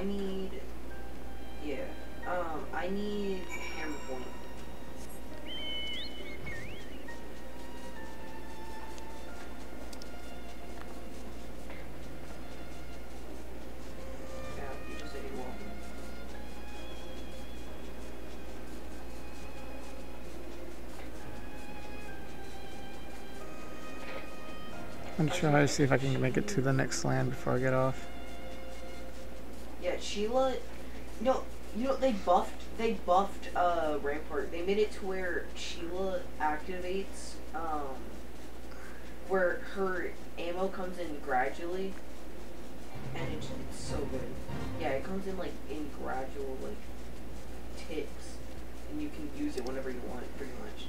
I need, yeah, um, I need hammer point. I'm trying to see if I can make it to the next land before I get off. Sheila. No, you know they buffed. They buffed uh Rampart. They made it to where Sheila activates. Um, where her ammo comes in gradually, and it's, it's so good. Yeah, it comes in like in gradual like ticks, and you can use it whenever you want, pretty much.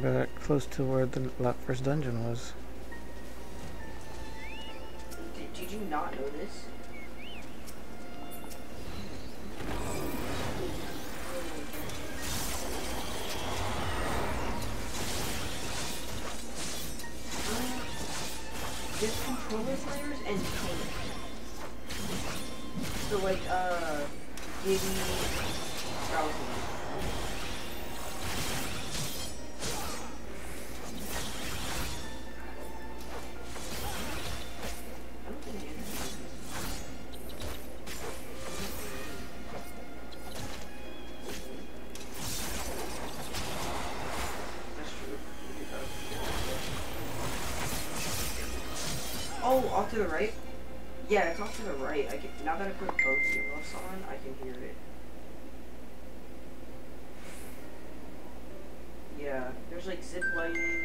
Back close to where the first dungeon was. Did, did you not know this? There's controller players and. So like, uh, Gibby, to the right? Yeah, it's off to the right. I can, now that I put both earmuffs on, I can hear it. Yeah, there's like zip lining.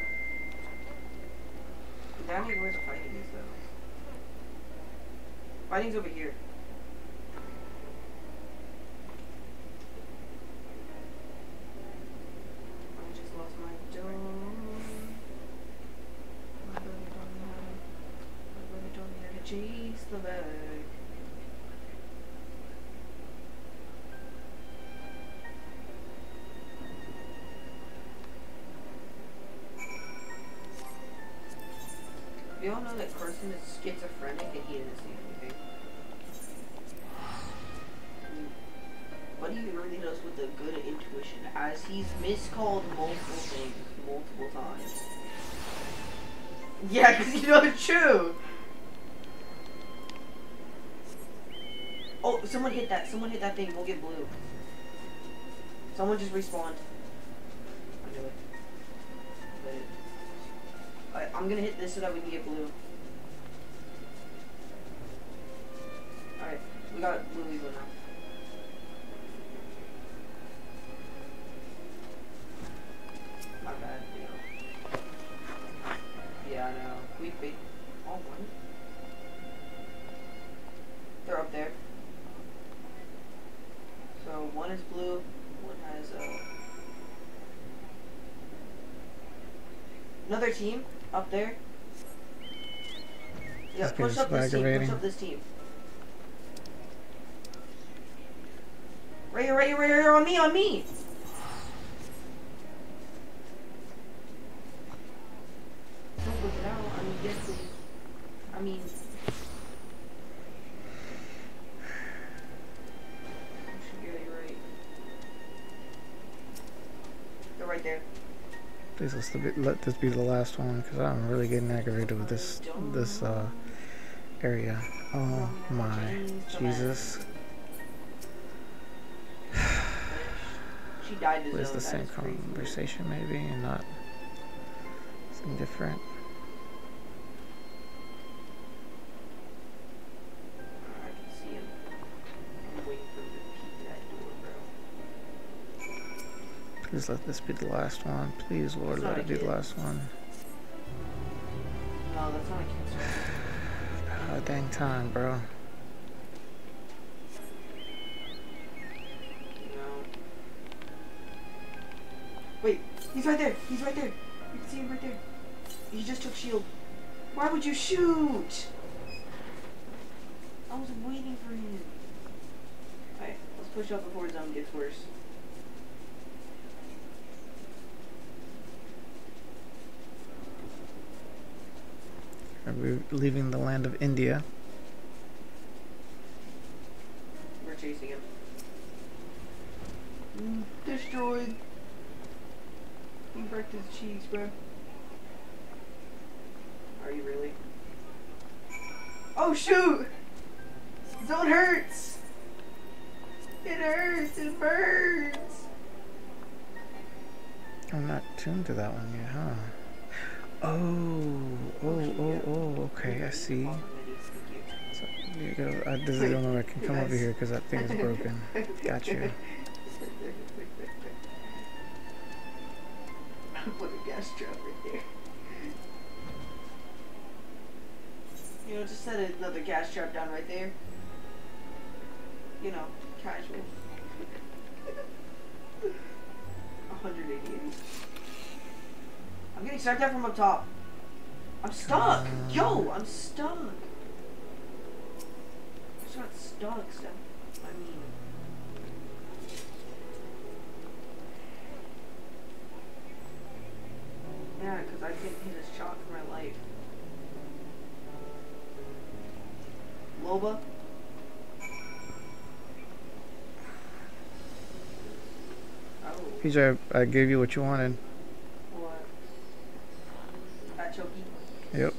Down here where the fighting is though. Fighting's over here. Respawned. I knew it. But. Alright, I'm gonna hit this so that we can get blue. Team up there. Yeah, push up this team. Push up this team. Right here, right here, right here, on me, on me. Please let's be, let this be the last one because I'm really getting aggravated with this this uh, area. Oh my Jesus! She died to What is zone, the same conversation maybe and not something different? Please let this be the last one. Please, Lord, let it be the kid. last one. No, oh, that's not a cancer. God dang time, bro. No. Wait, he's right there. He's right there. You can see him right there. He just took shield. Why would you shoot? I was waiting for him. Alright, let's push up before his zone gets worse. Are we leaving the land of India? We're chasing him. Mm, destroyed. He wrecked his cheese, bro. Are you really? Oh Oh shoot! Zone hurts! It hurts, it burns! I'm not tuned to that one yet, huh? Oh, oh, oh, oh, okay, I see. So, you go, I, this is the only way I can come over here because that thing is broken. Got you. Put a gas trap right there. You know, just set another gas trap down right there. You know, casual. 188. I'm getting sniped at from up top. I'm stuck! Yo, I'm stuck! I just got stuck, so. I mean. Yeah, because I couldn't hit a shot for my life. Loba? Oh, PJ, I gave you what you wanted. what? Fat chokey? Yep.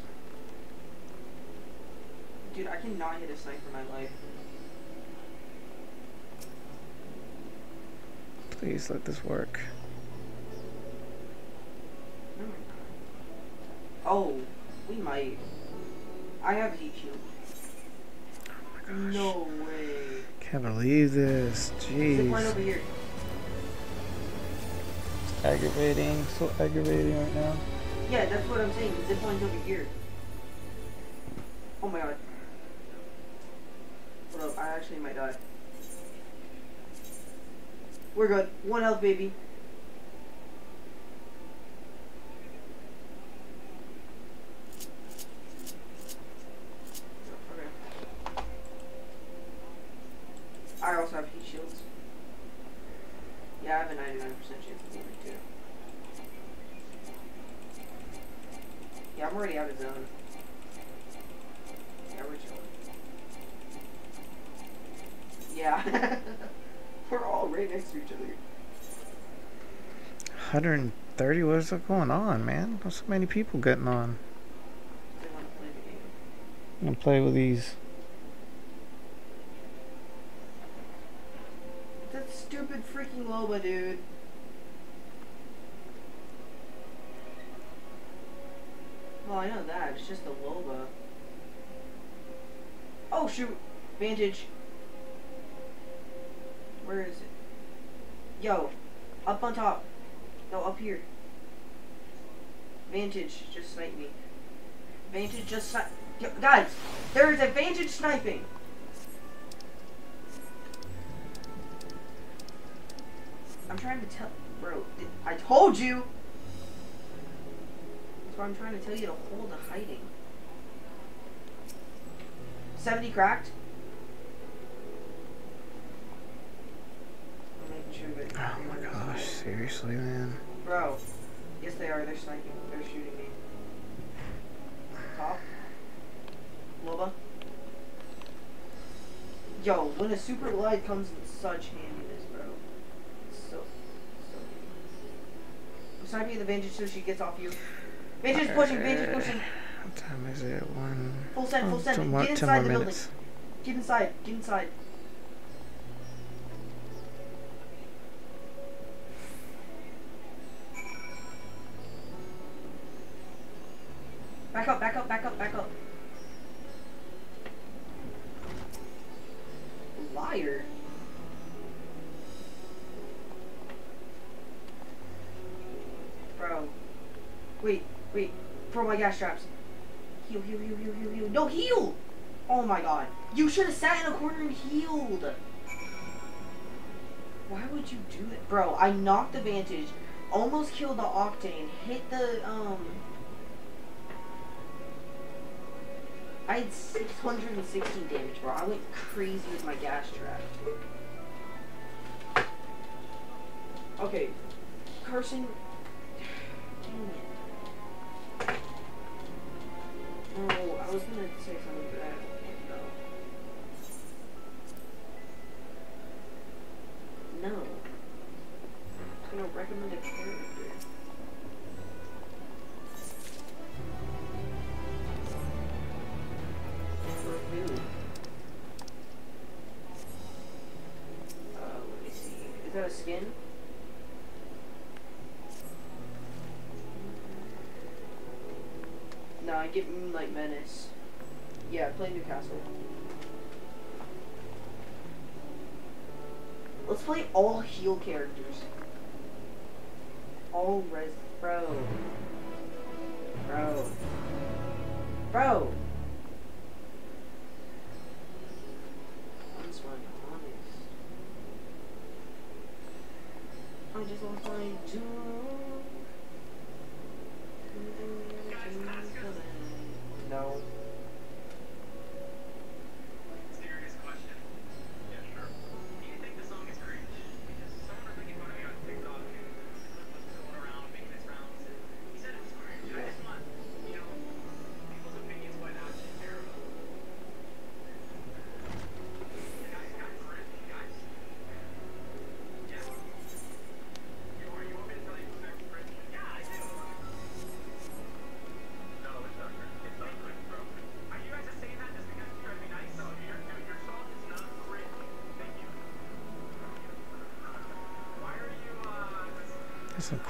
Dude, I cannot hit a snipe for my life. Please let this work. Oh my god. Oh, we might. I have heat shield. Oh gosh. No way. Can't believe this. Zip line over Jeez. here. Aggravating. So aggravating right now. Yeah, that's what I'm saying. The zip line's over here. Oh my god. Hold up, I actually might die. We're good. One health, baby. Yeah. we're all right next to each other. 130. What is going on, man? There's so many people getting on. They want to play the game. I'm gonna play with these. That stupid freaking Loba, dude. Well, I know that. It's just a Loba. Oh, shoot. Vantage. Where is it? Yo. Up on top. No, up here. Vantage just sniped me. Vantage just sni- Yo, Guys, there is a Vantage sniping. I'm trying to tell, bro. I told you. That's why I'm trying to tell you to hold the hiding. Seventy cracked. I'm making sure that. Oh my gosh, seriously, man. Bro, yes they are. They're sniping. They're shooting me. Top. Loba. Yo, when a super glide comes in such handiness, bro. It's so, so. I'm sniping the Vantage so she gets off you. Vantage is pushing, Vantage pushing. What time is it? One. Full send, full oh, send. Get inside the building. Get inside, get inside. God. You should have sat in a corner and healed. Why would you do it? Bro, I knocked the Vantage, almost killed the Octane, hit the, um... I had 616 damage, bro. I went crazy with my gas trap. Okay. Carson... Dang it. Oh, I was gonna say something,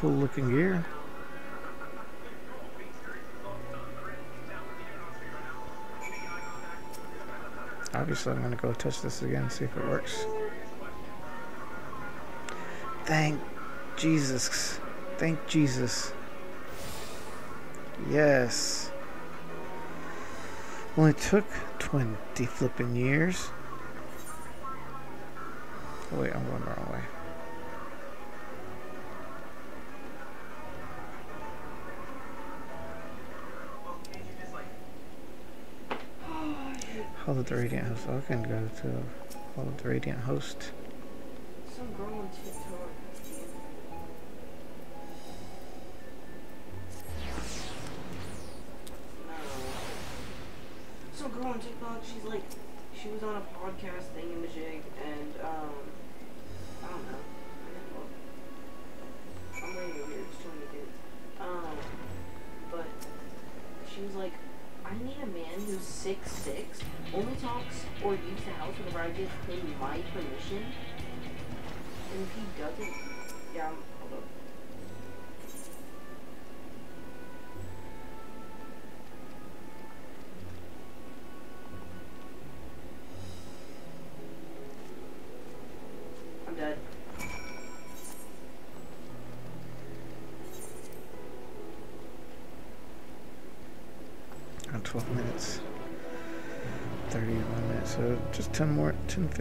cool looking gear. Obviously, I'm going to go touch this again and see if it works. Thank Jesus. Thank Jesus. Yes. Only took 20 flipping years. Wait, I'm going the wrong way. Follow the radiant host. I can go to follow the radiant host.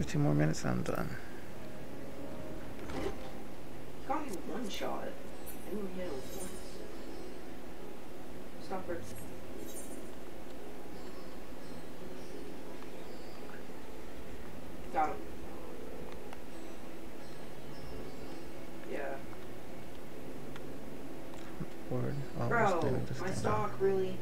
two more minutes I'm done. Got him one shot. I only hit him once. Stop. Got him. Yeah. Word. Oh, Bro, my stock really...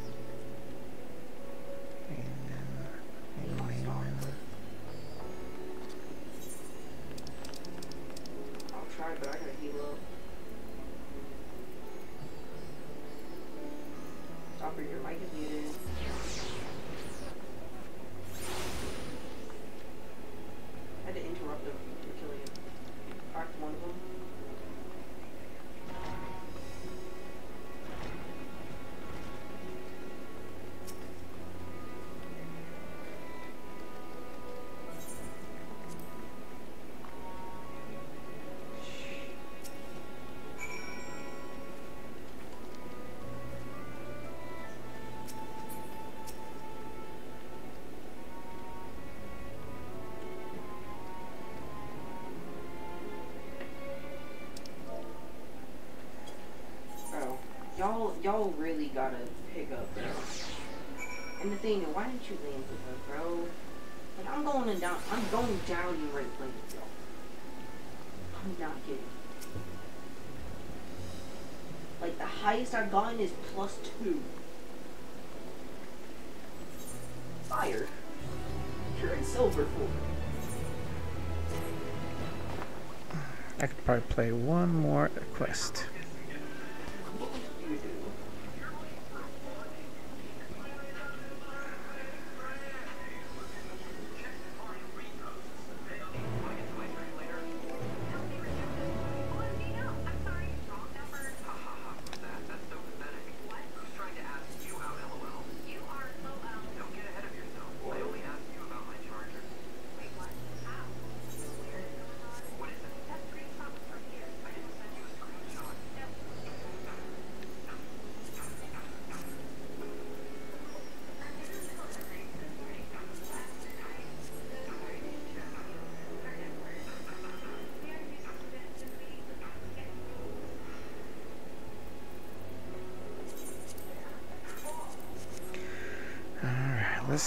card, play one more quest.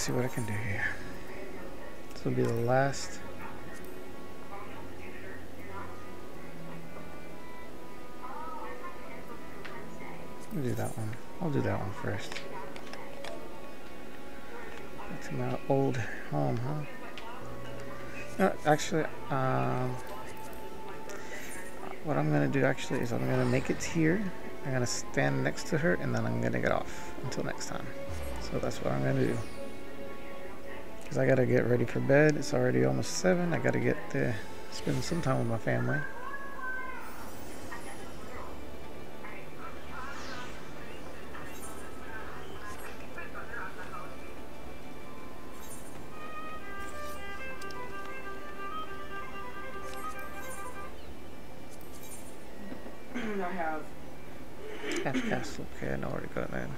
See what I can do here. This will be the last. I'll do that one. I'll do that one first. Back to my old home, huh? No, actually, um, what I'm gonna do actually is I'm gonna make it here. I'm gonna stand next to her and then I'm gonna get off until next time. So that's what I'm gonna do. Cause I gotta get ready for bed. It's already almost seven. I gotta get to spend some time with my family. I have F Castle. Okay, I know where to go then.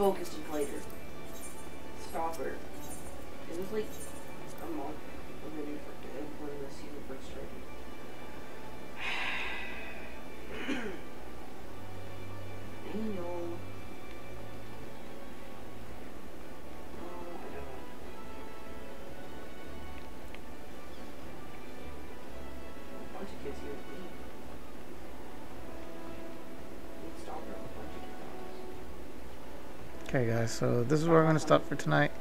Focused So this is where I'm gonna stop for tonight.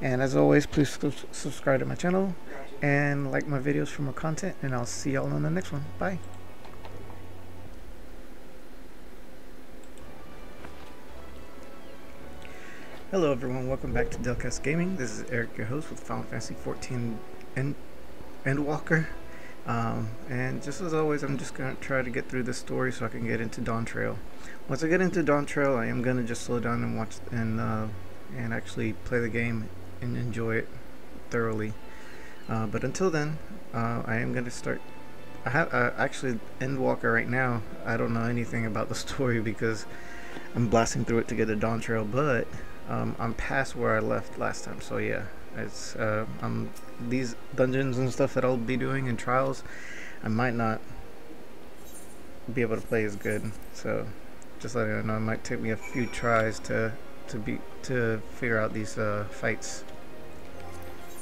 And as always, please subscribe to my channel and like my videos for more content. And I'll see y'all on the next one. Bye. Hello everyone, welcome back to DelCast Gaming. This is Erik, your host with Final Fantasy 14 and Endwalker. Um, and just as always, I'm just gonna try to get through this story so I can get into Dawntrail. Once I get into Dawntrail, I am gonna just slow down and watch and uh, and actually play the game and enjoy it thoroughly. Uh, but until then, uh, I am gonna start. I have uh, actually Endwalker right now. I don't know anything about the story because I'm blasting through it to get to Dawntrail, but um, I'm past where I left last time. So yeah, it's uh, um these dungeons and stuff that I'll be doing and trials. I might not be able to play as good. So just letting you know, it might take me a few tries to to be to figure out these uh, fights.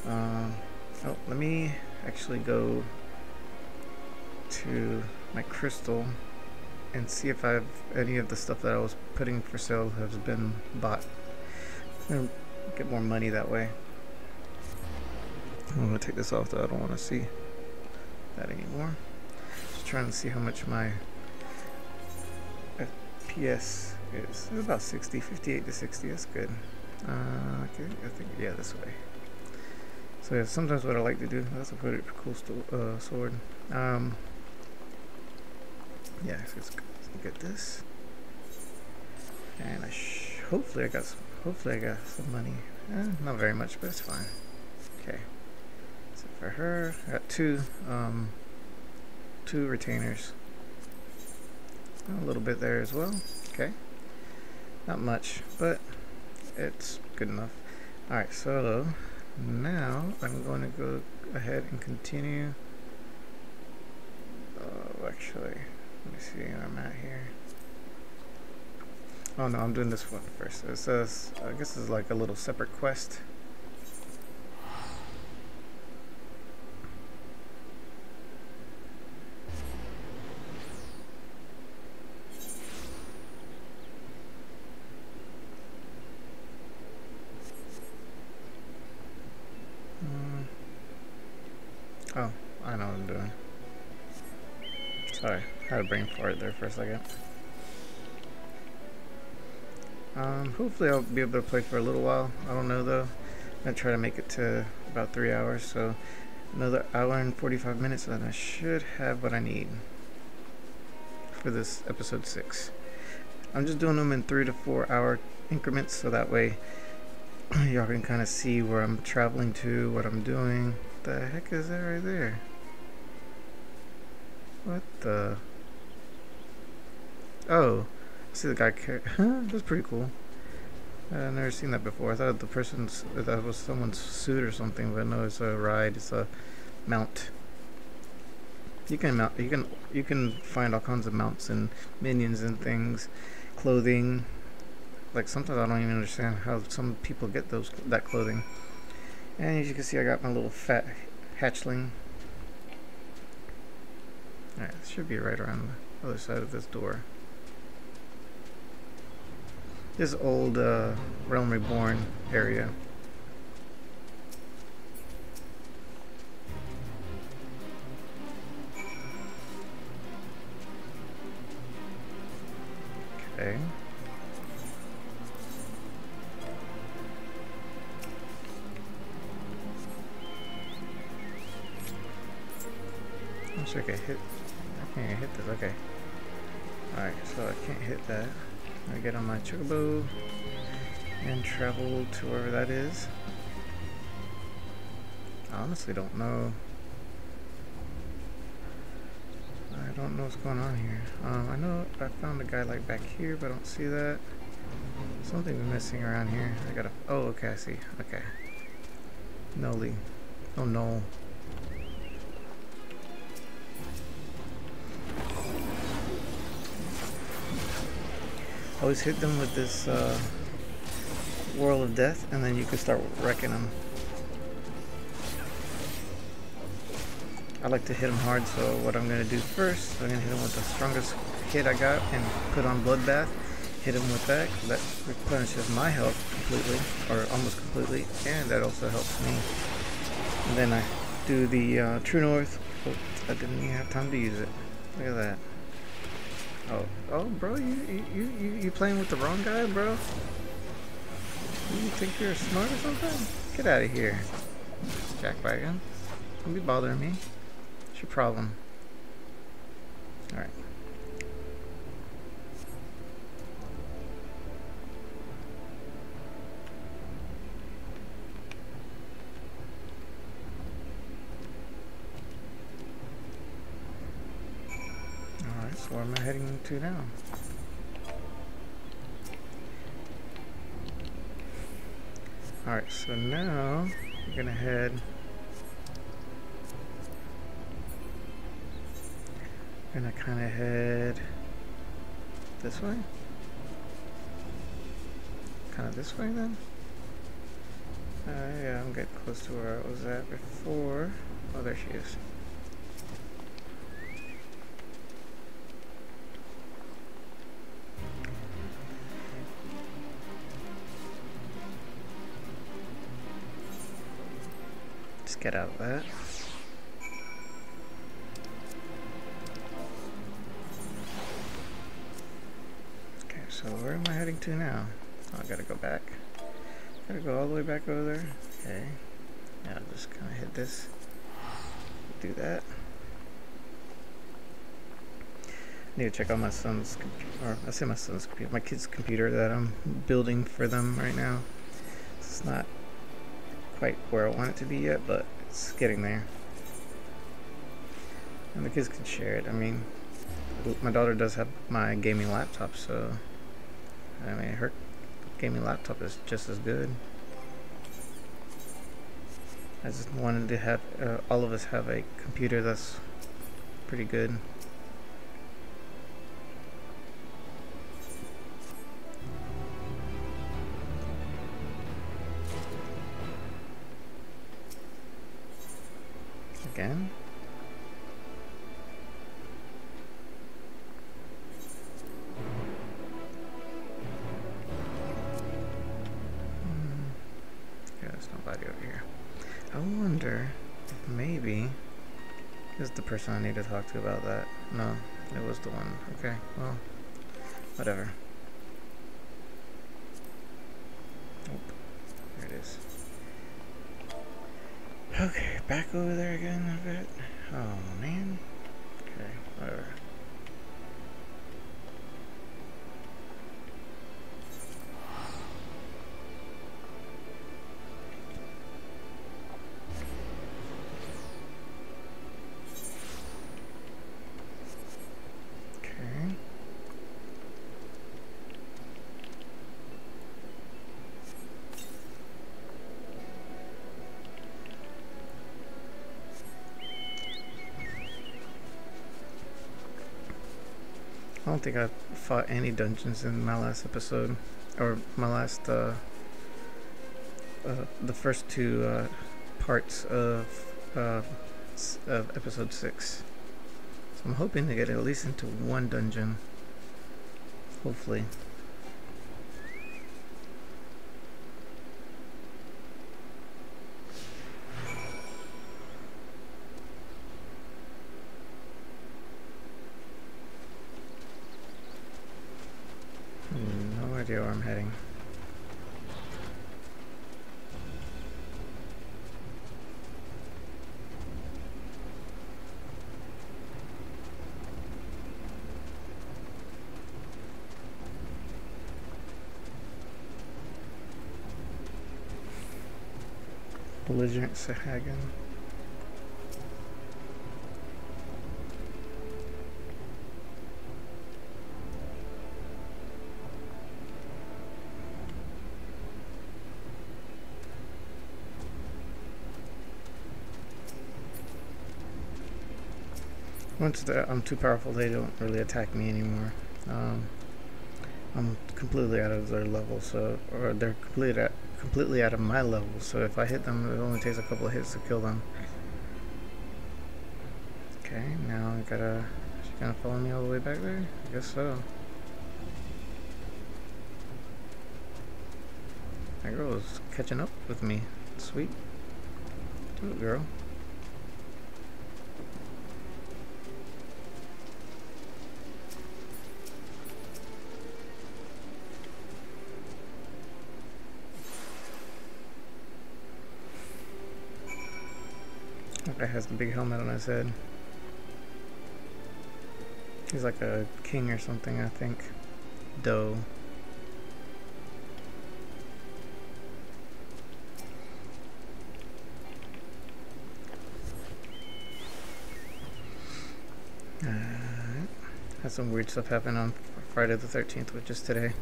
Um, oh, let me actually go to my crystal and see if I've any of the stuff that I was putting for sale has been bought. Get more money that way. I'm gonna take this off though. I don't want to see that anymore. Just trying to see how much my FPS is. It's about 60, 58 to 60. That's good. Uh, okay, I think yeah, this way. So yeah, sometimes what I like to do. That's a pretty cool uh, sword. Um, yeah, so let's, get this. And I hopefully I got some, hopefully I got some money. Eh, not very much, but it's fine. Okay. For her, I got two um, two retainers. A little bit there as well. Okay. Not much, but it's good enough. Alright, so now I'm going to go ahead and continue. Oh, actually, let me see where I'm at here. Oh no, I'm doing this one first. It says, I guess it's like a little separate quest. For a second. Um, hopefully I'll be able to play for a little while. I don't know though. I'm gonna try to make it to about three hours, so another hour and 45 minutes, and I should have what I need for this episode six. I'm just doing them in three to four hour increments, so that way y'all can kind of see where I'm traveling to, what I'm doing. The heck is that right there? What the? Oh, I see the guy carry. That's pretty cool. I've never seen that before. I thought the person's that was someone's suit or something, but no, it's a ride. It's a mount. You can mount. You can you can find all kinds of mounts and minions and things, clothing. Like sometimes I don't even understand how some people get those that clothing. And as you can see, I got my little fat hatchling. Alright, this should be right around the other side of this door. This old uh, Realm Reborn area. Okay. I'm sure I can hit. I can't hit this. Okay. Alright, so I can't hit that. I get on my chocobo and travel to wherever that is. I honestly don't know. I don't know what's going on here. Um, I know I found a guy like back here, but I don't see that. Something's missing around here. I gotta. Oh, okay, I see. Okay. Noli. Oh no. Always hit them with this uh, Whorl of Death, and then you can start wrecking them. I like to hit them hard, so what I'm going to do first, I'm going to hit them with the strongest hit I got and put on Bloodbath. Hit them with that, that replenishes my health completely, or almost completely, and that also helps me. And then I do the uh, True North. Oh, I didn't even have time to use it. Look at that. Oh, oh, bro, you you you you playing with the wrong guy, bro? You think you're smart or something? Get out of here, jackwagon. Don't be bothering me. What's your problem? All right. Where am I heading to now? Alright, so now we're gonna head gonna kinda head this way? Kinda this way then? Uh, yeah, I'm getting close to where I was at before. Oh, there she is. Just get out of. Okay, so where am I heading to now? Oh, I gotta go back. Gotta go all the way back over there. Okay. Yeah, I'll just kind of hit this. Do that. I Need to check out my son's, com- or I say my son's computer, my kid's computer that I'm building for them right now. It's not quite where I want it to be yet, but it's getting there. And the kids can share it. I mean, my daughter does have my gaming laptop, so I mean, her gaming laptop is just as good. I just wanted to have uh, all of us have a computer that's pretty good. Again. Hmm. Yeah, there's nobody over here. I wonder if maybe is the person I need to talk to about that. No, it was the one. Okay, well, whatever. Nope. There it is. Okay, back over there again a bit. Oh man. Okay, whatever. I don't think I fought any dungeons in my last episode, or my last, uh, uh the first two uh, parts of uh, of episode six. So I'm hoping to get at least into one dungeon. Hopefully. Hmm, No idea where I'm heading. Sahagin. Once I'm too powerful, they don't really attack me anymore. Um, I'm completely out of their level, so or they're completely completely out of my level. So if I hit them, it only takes a couple of hits to kill them. Okay, now I gotta. Is she gonna follow me all the way back there? I guess so. That girl is catching up with me. Sweet. Do it, girl. Has the big helmet on his head. He's like a king or something, I think. Doe. Had some weird stuff happen on Friday the 13th, which is today.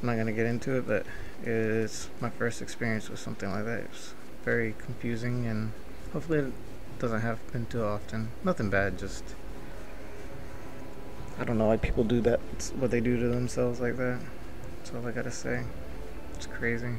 I'm not going to get into it, but it's my first experience with something like that. It was very confusing and hopefully doesn't happen too often. Nothing bad, just I don't know why people do that. It's what they do to themselves like that. That's all I gotta say. It's crazy.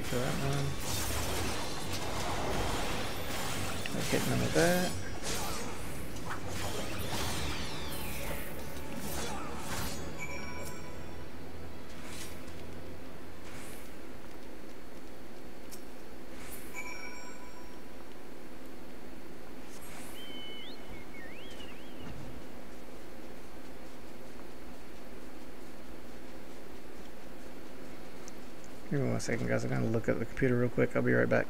Thousand second, guys. I'm gonna look at the computer real quick. I'll be right back.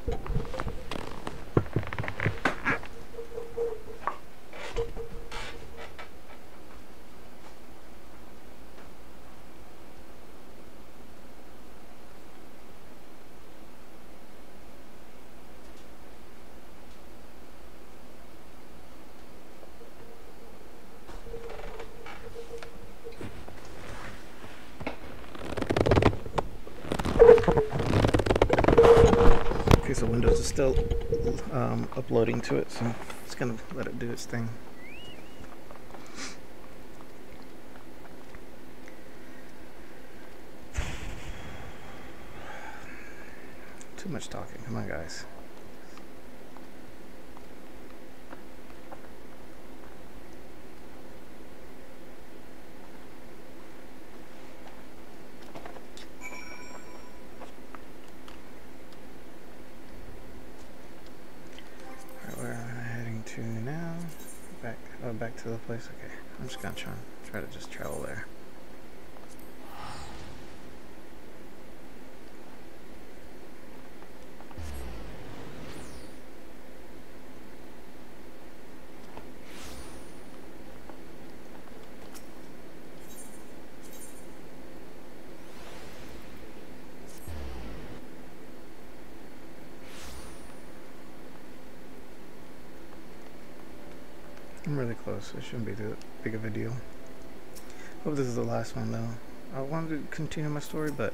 Okay, so Windows is still um, uploading to it, so it's gonna let it do its thing. Too much talking. Come on, guys. Alright, where am I heading to now? back, oh, back to the place. Okay, I'm just gonna try try to just travel there. I'm really close. It shouldn't be that big of a deal. Hope this is the last one though. I wanted to continue my story, but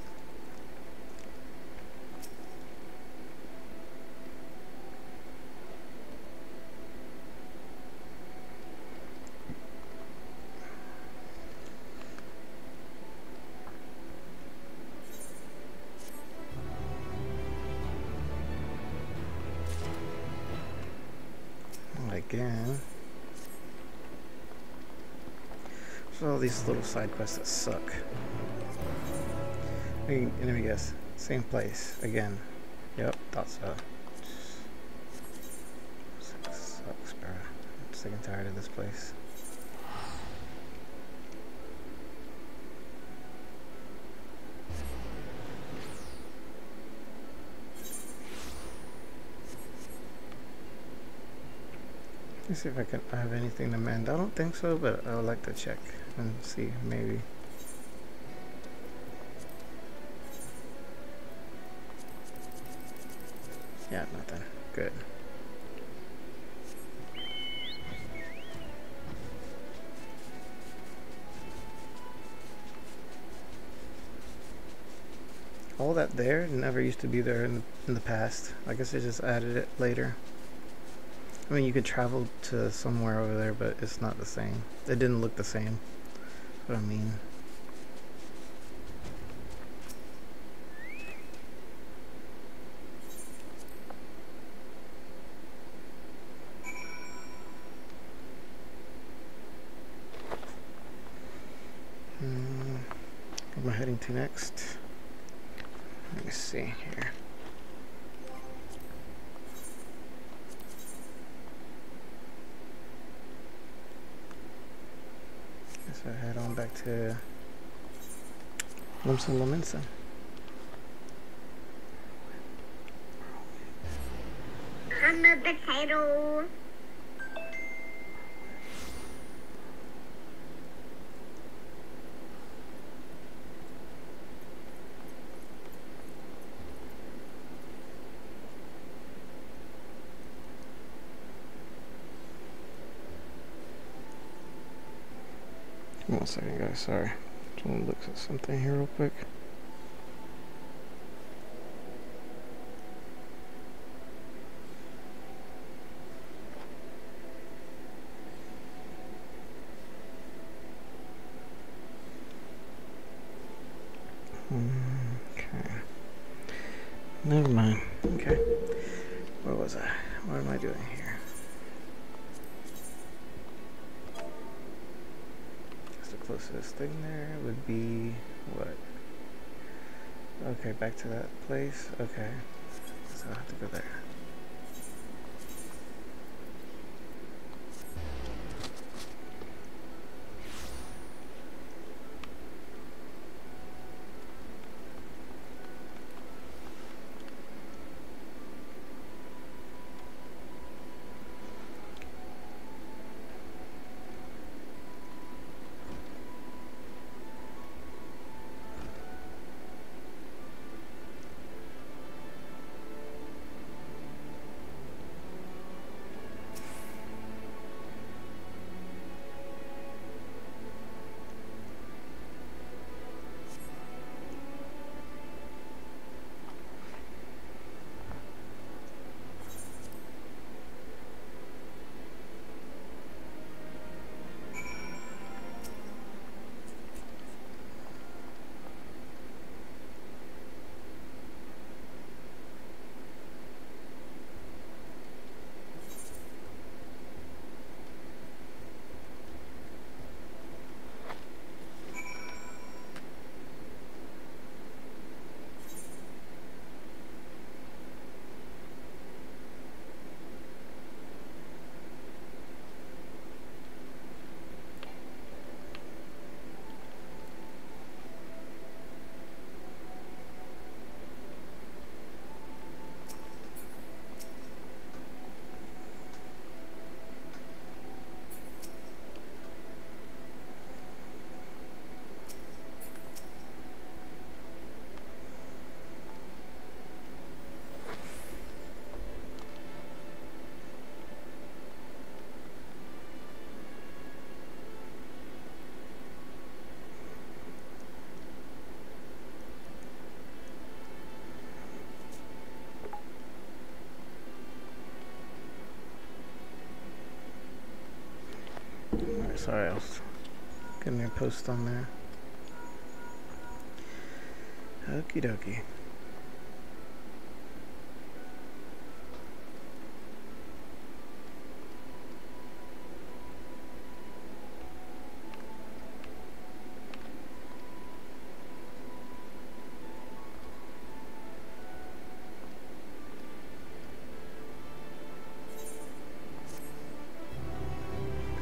Little side quests that suck. Let me, guess. Same place again. Yep, thought so. Sucks, bro. I'm sick and tired of this place. Let's see if I can have anything to mend. I don't think so, but I would like to check and see maybe. Yeah, nothing. Good. All that there never used to be there in the, in the past. I guess they just added it later. I mean, you could travel to somewhere over there, but it's not the same. It didn't look the same. I mean. Hmm, where am I heading to next? Let me see here. Guess I head on back to Lumsen One second, guys. Sorry. Just want to look at something here real quick. Mm, Okay. Never mind. Okay. Where was I? What am I doing here? Guess the closest thing there would be what? Okay, back to that place. Okay. Sorry, I was getting your post on there. Okie dokie.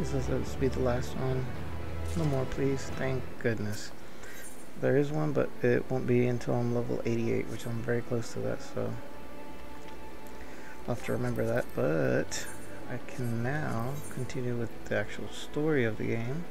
This is supposed to be the last one. No more, please. Thank goodness. There is one, but it won't be until I'm level 88, which I'm very close to that, so I'll have to remember that. But I can now continue with the actual story of the game.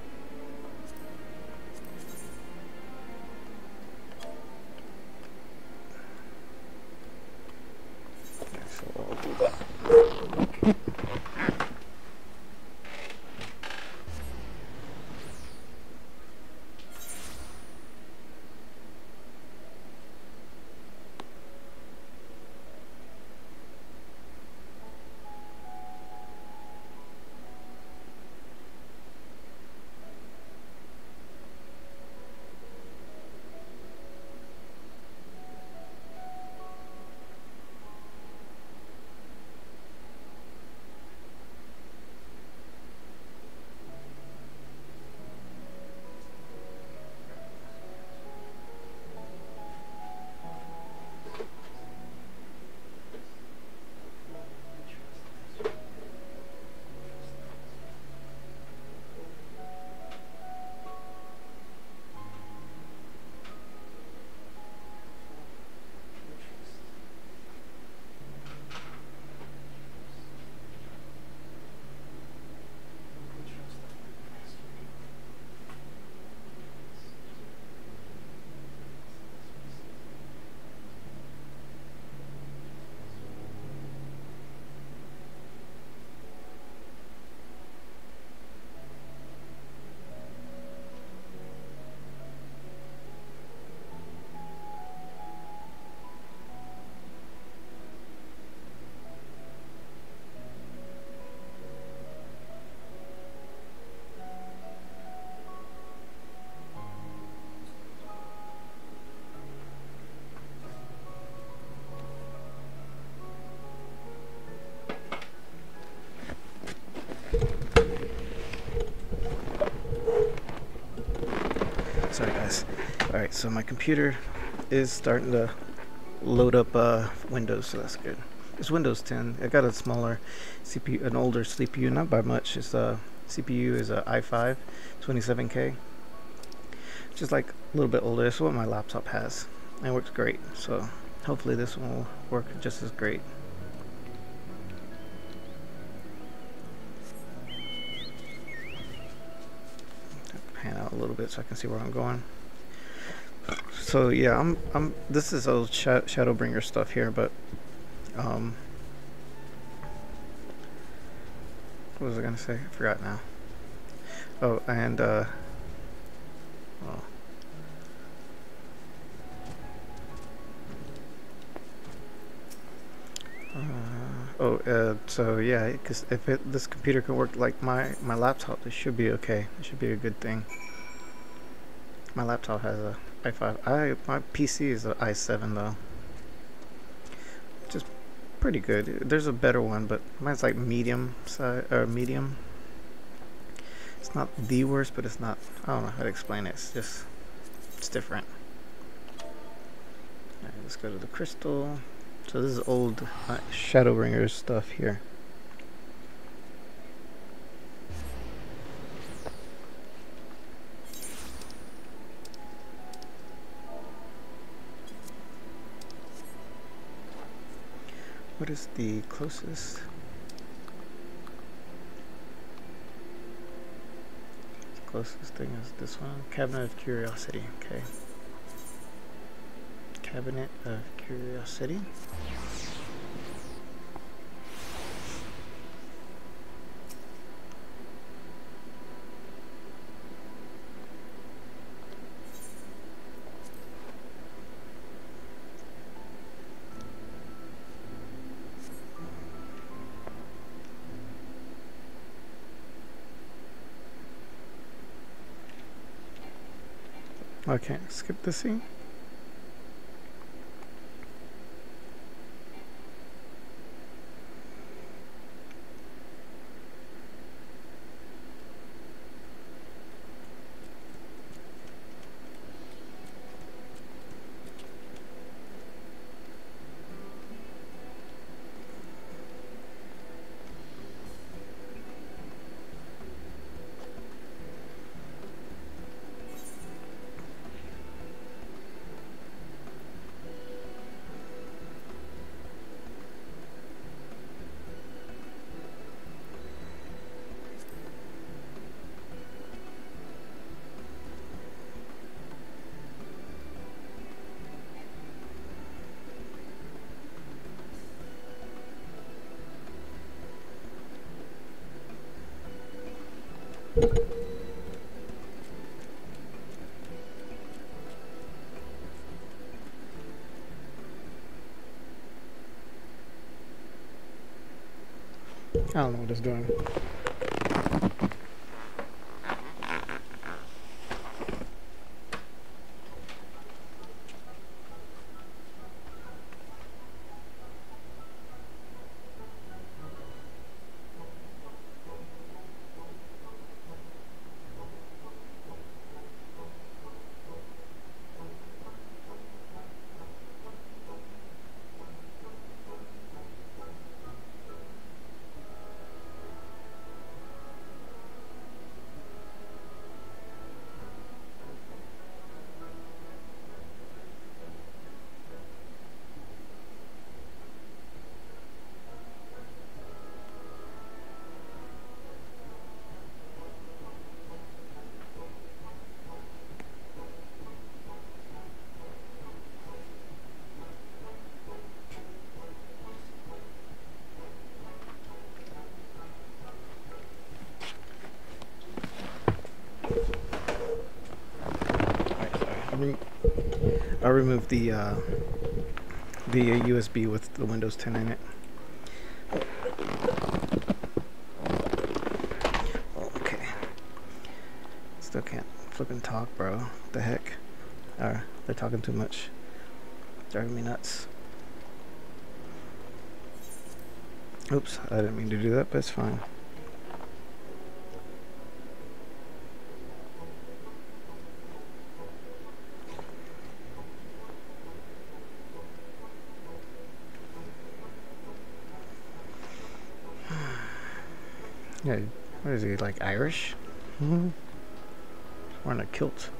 Alright, so my computer is starting to load up uh, Windows, so that's good. It's Windows 10. I got a smaller CPU, an older CPU, not by much. It's a CPU is a i5 27K. Just like a little bit older. That's what my laptop has. And it works great. So hopefully this one will work just as great. pan out a little bit so I can see where I'm going. So yeah, I'm I'm. This is old sh Shadowbringer stuff here, but um, what was I gonna say? I forgot now. Oh, and uh, well, uh, oh, uh, so yeah, because if it, this computer can work like my my laptop, it should be okay. It should be a good thing. My laptop has a i5. I my PC is an i7 though, which is pretty good. There's a better one, but mine's like medium size or medium. It's not the worst, but it's not. I don't know how to explain it. It's just it's different. Alright, let's go to the crystal. So this is old uh, Shadowbringers stuff here. What is the closest? The closest thing is this one. Cabinet of Curiosity. Okay. Cabinet of Curiosity. Can't skip the scene. It's doing. Removed the uh, the USB with the Windows 10 in it. Okay. Still can't flipping talk, bro. What the heck? Uh, they're talking too much. Driving me nuts. Oops, I didn't mean to do that, but it's fine. Yeah, what is he, like Irish? Mm-hmm. Wearing a kilt.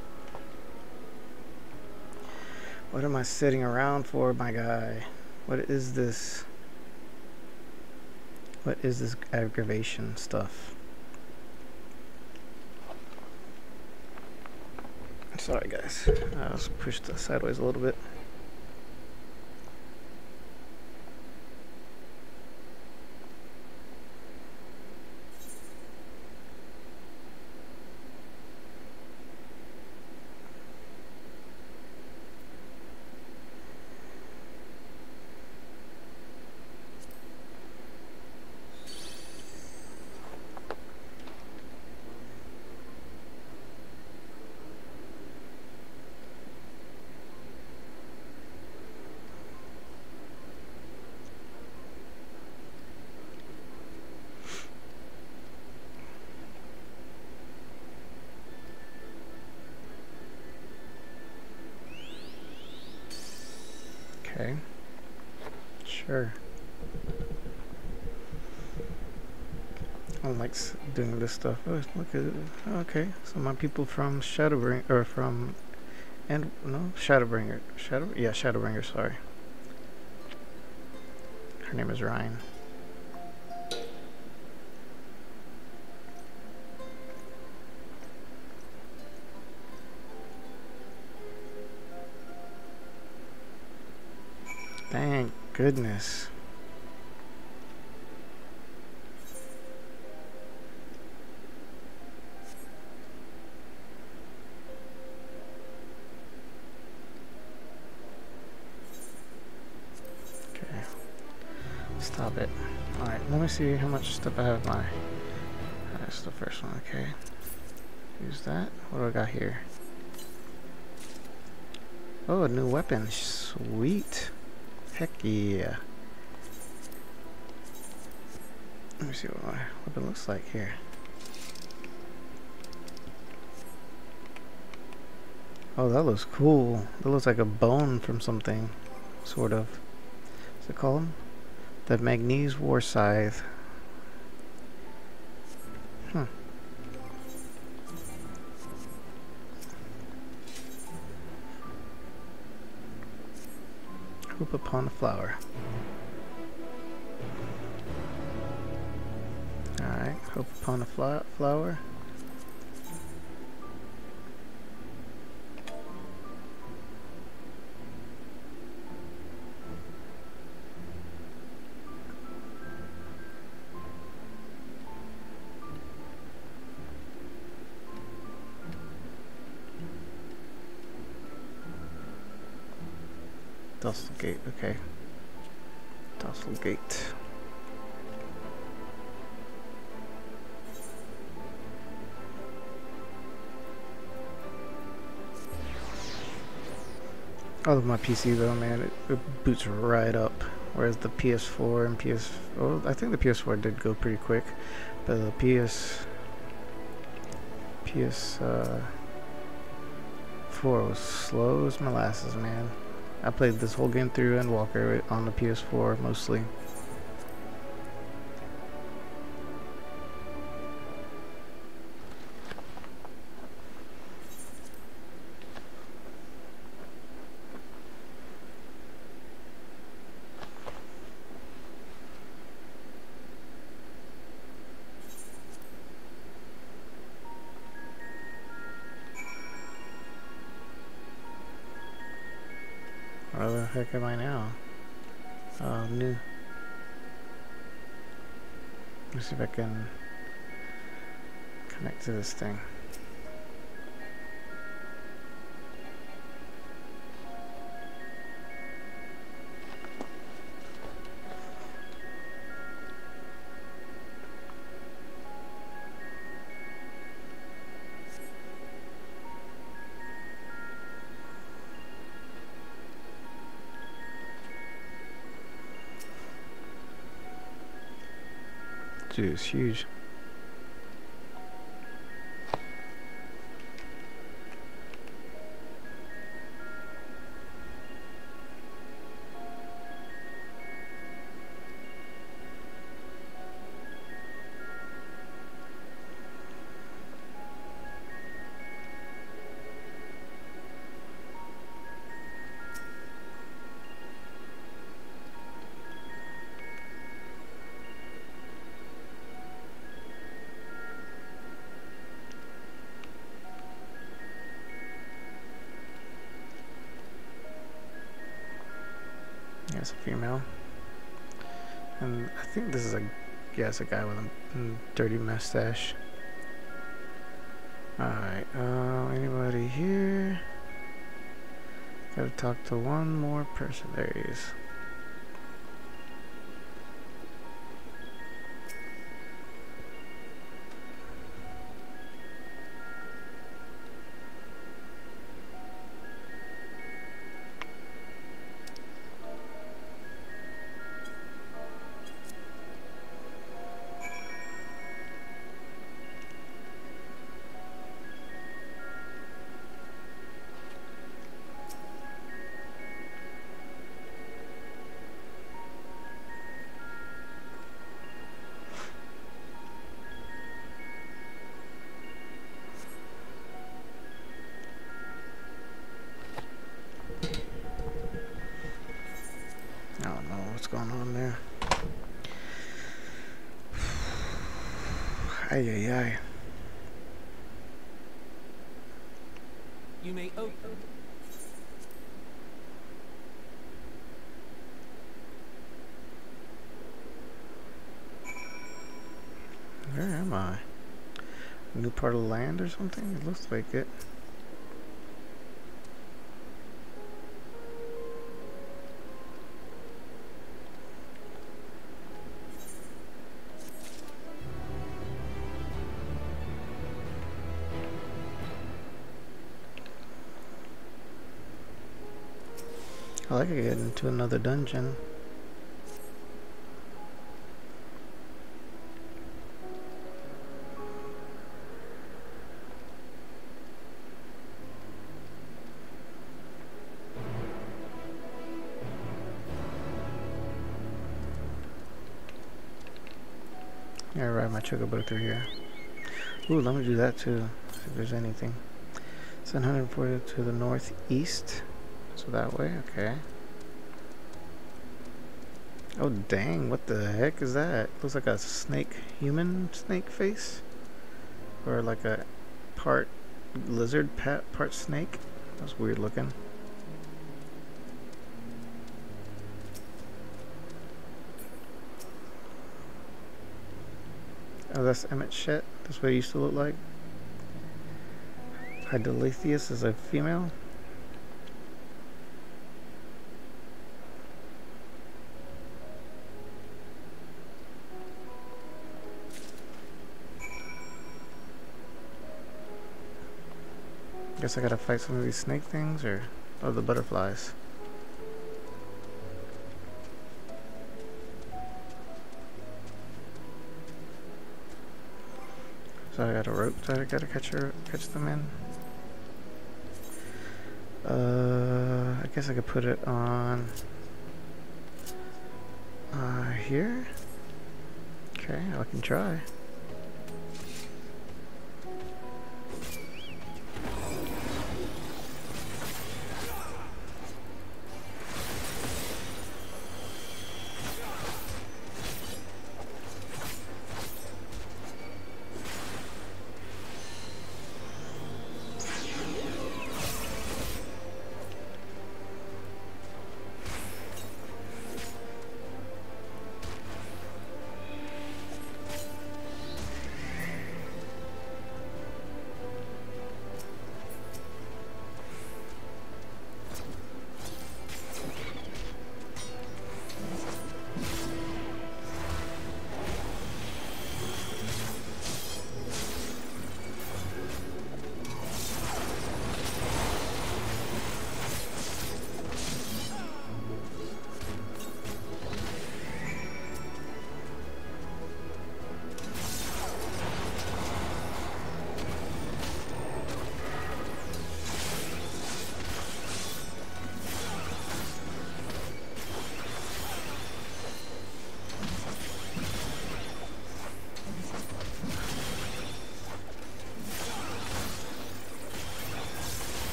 What am I sitting around for, my guy? What is this? What is this aggravation stuff? Sorry, guys. I was pushed sideways a little bit. Okay. Sure. I don't like s- doing this stuff. Oh, look at it. Okay, so my people from Shadowbringer, or from and no Shadowbringer. Shadow yeah Shadowbringer. Sorry. Her name is Ryne. Thank goodness. Stop it. Alright, let me see how much stuff I have my. That's the first one, okay. Use that. What do I got here? Oh, a new weapon. Sweet. Heck yeah. Let me see what my weapon looks like here. Oh, that looks cool. That looks like a bone from something. Sort of. What's it called? The Magnese War Scythe. Hmm. Hoop upon a flower. Alright, hope upon a flower. Docile gate, okay. Docile gate. I love my PC though, man. It, it boots right up. Whereas the PS4 and PS, oh, I think the PS4 did go pretty quick, but the PS, PS, uh, 4 was slow as molasses, man. I played this whole game through and Endwalker on the PS4 mostly. Where the It's huge. It's a guy with a dirty mustache. Alright, uh, anybody here? Gotta talk to one more person. There he is. Ay, ay, ay. You may open. Where am I? New part of the land or something? It looks like it. To get into another dungeon. Yeah, ride my chocobo through here. Ooh, let me do that too. See if there's anything. 740 to the northeast. So that way, okay. Oh dang, what the heck is that? Looks like a snake, human snake face? Or like a part lizard, pat, part snake? That's weird looking. Oh, that's Emet-Selch. That's what he used to look like. Hythlodaeus is a female. Guess I gotta fight some of these snake things or oh the butterflies. So I got a rope that I gotta catch her catch them in. Uh I guess I could put it on uh here. Okay, I can try.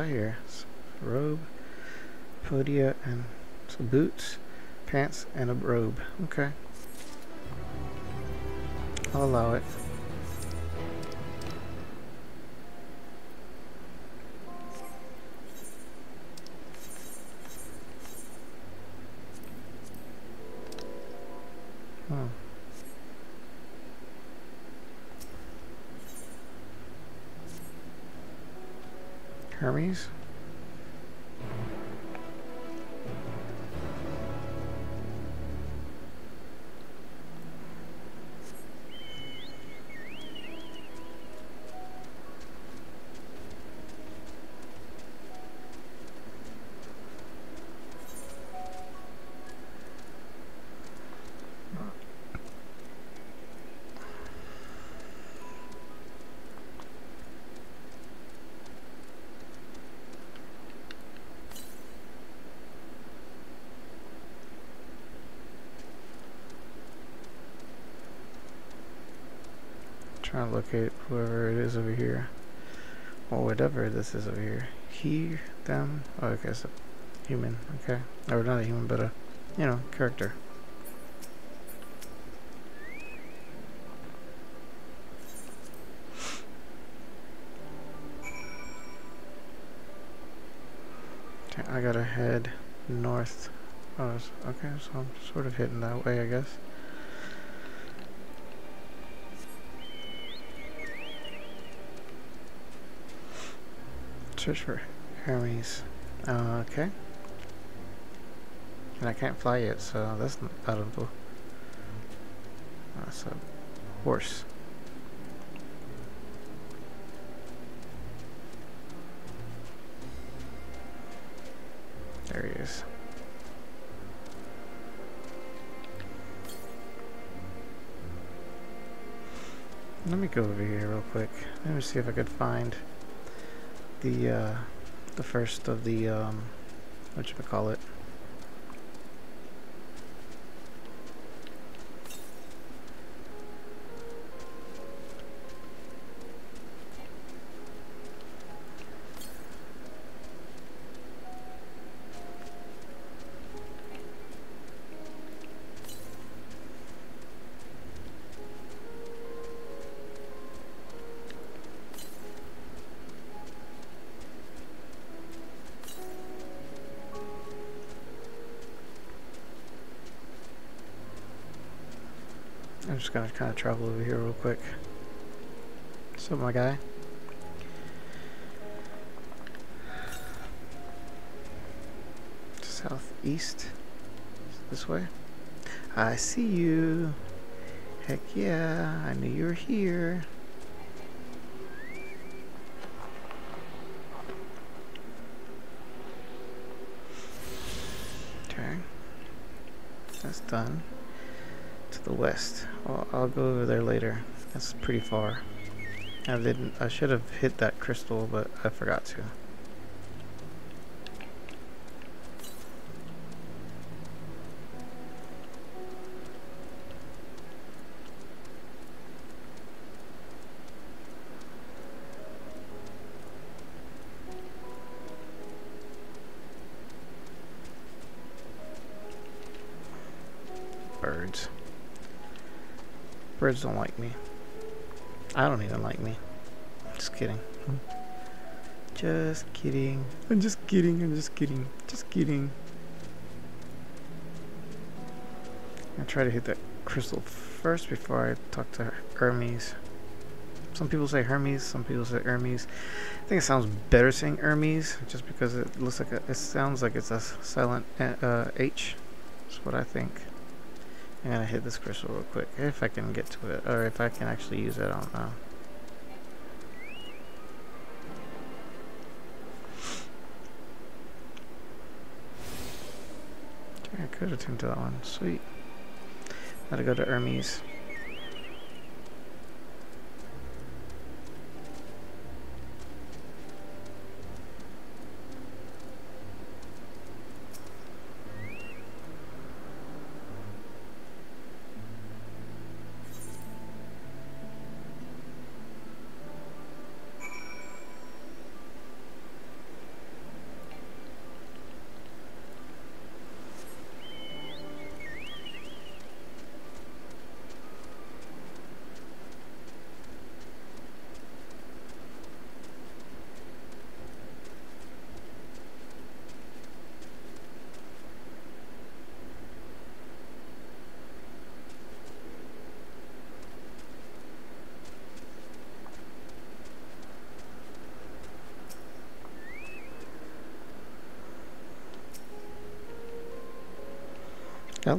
Got here? Robe, podia, and some boots, pants, and a robe. Okay. I'll allow it. Whatever this is over here. He, them. Oh, okay, so human. Okay. Or not a human, but a, you know, character. Okay, I gotta head north. Oh, okay, so I'm sort of hitting that way, I guess. Search for Hermes. Uh, okay. And I can't fly yet, so that's not valuable. That's a horse. There he is. Let me go over here real quick. Let me see if I could find the uh, the first of the um, what should I call it? Just gonna kind of travel over here real quick. So my guy. Southeast. This way. I see you. Heck yeah, I knew you were here. Okay. That's done to the west. I'll, I'll go over there later. That's pretty far. I didn't. I should have hit that crystal, but I forgot to. Birds don't like me. I don't even like me. Just kidding. Just kidding. I'm just kidding. I'm just kidding. Just kidding. I try to hit that crystal first before I talk to Hermes. Some people say Hermes, some people say Hermes. I think it sounds better saying Hermes just because it looks like a, it sounds like it's a silent uh, H. That's what I think. I'm gonna hit this crystal real quick if I can get to it, or if I can actually use it. I don't know. I could attune to that one. Sweet. Gotta go to Hermes.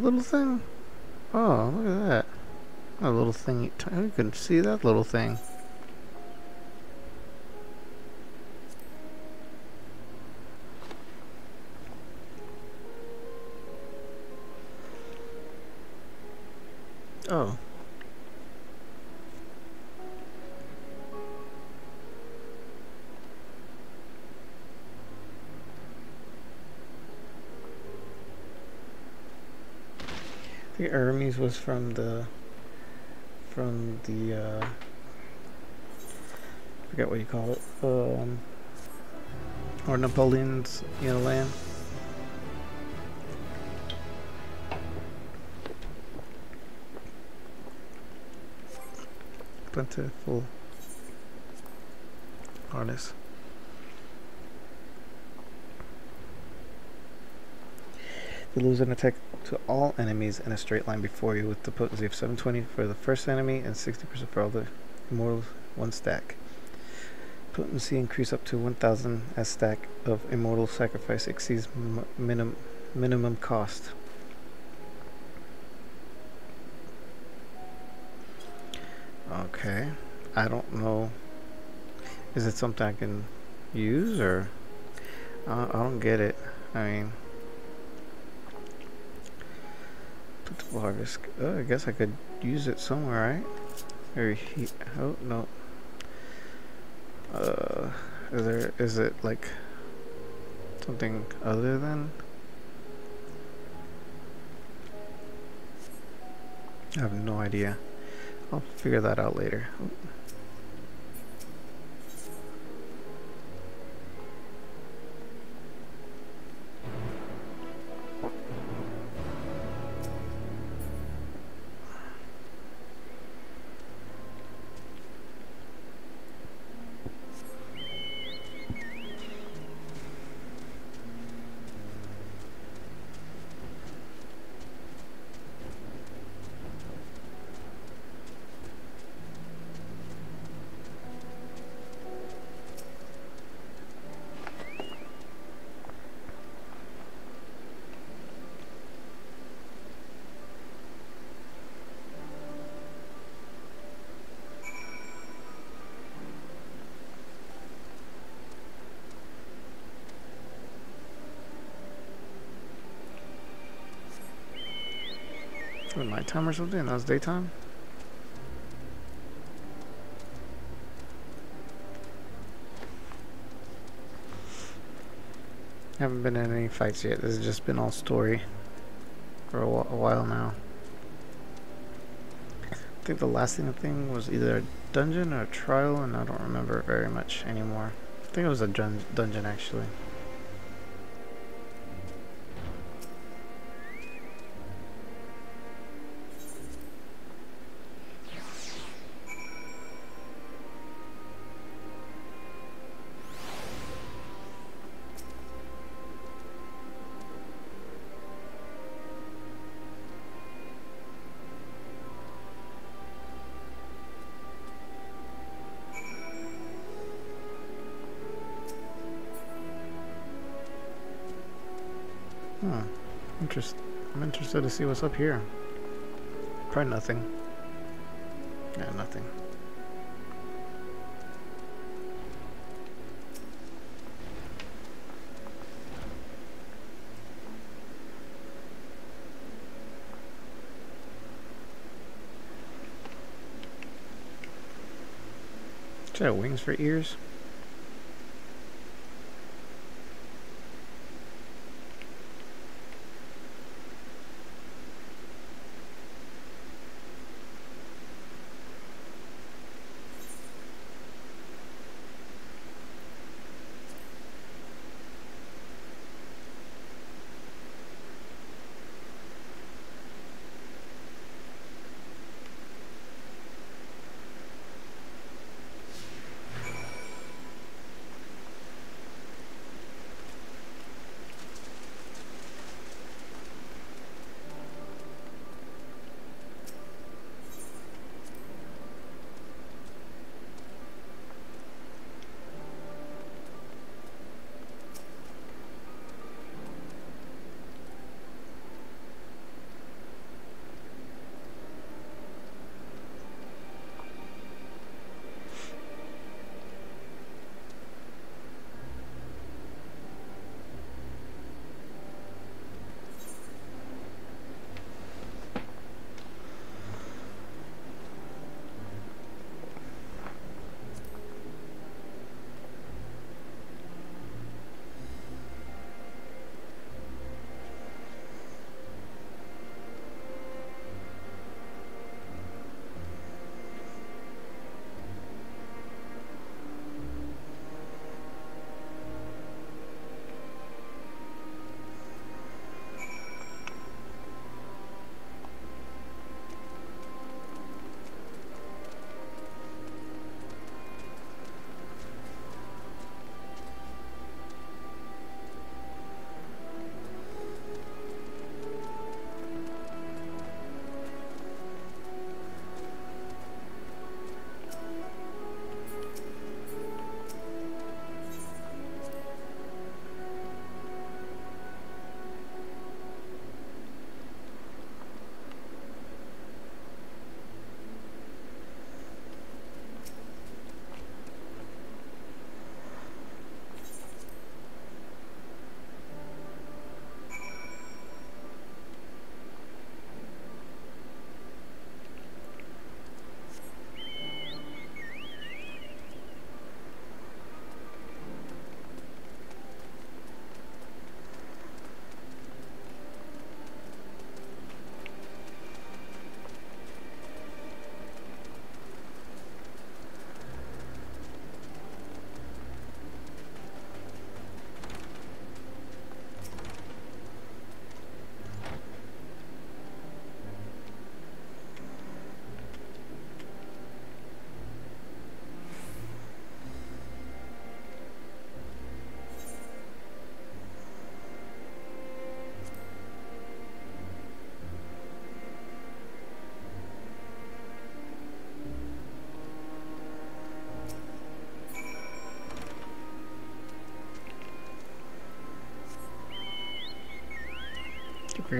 Little thing? Oh, look at that. A little thing. You can see that little thing. Was from the from the uh I forget what you call it. Um or Napoleon's you know land. Plentiful Harvest. You lose an attack to all enemies in a straight line before you with the potency of 720 for the first enemy and 60% for all the immortals one stack. Potency increase up to 1000 as stack of immortal sacrifice exceeds minim- minimum cost. Okay, I don't know. Is it something I can use or I don't get it. I mean, harvest. Oh, I guess I could use it somewhere, right? Or he? Oh no. Uh, is there? Is it like something other than? I have no idea. I'll figure that out later. What, nighttime or something? That was daytime? Haven't been in any fights yet. This has just been all story for a, wh- a while now. I think the last thing thing was either a dungeon or a trial, and I don't remember very much anymore. I think it was a dun- dungeon actually. See what's up here. Probably nothing. Yeah, nothing. It have wings for ears?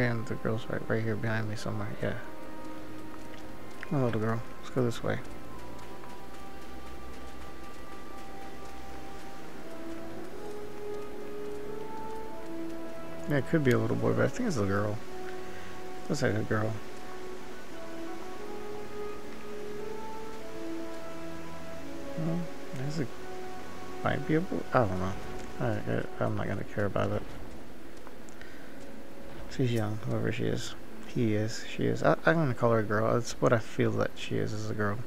Again, the girl's right, right here behind me somewhere. Yeah. My little girl. Let's go this way. Yeah, it could be a little boy, but I think it's a girl. Looks like a girl. Well, there's a might be a boy. I don't know. I, I'm not gonna care about it. She's young, whoever she is. He is. She is. I, I'm gonna call her a girl. That's what I feel that she is, as a girl.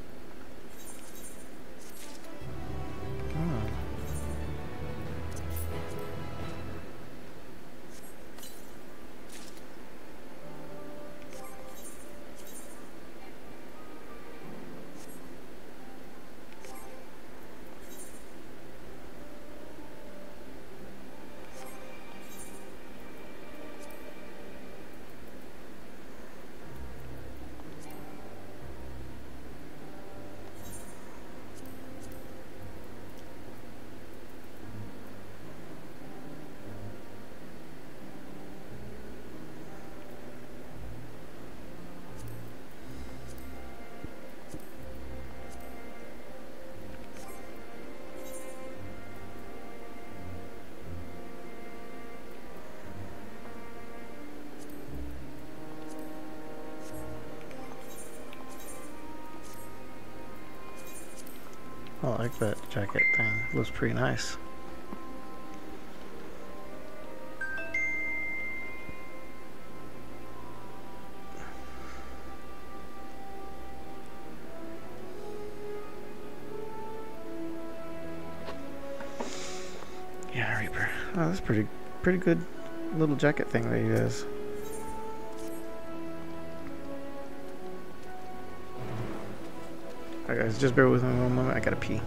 Pretty nice. Yeah, Reaper. Oh, that's pretty, pretty good little jacket thing that he has. Alright guys, just bear with me one moment, I gotta pee.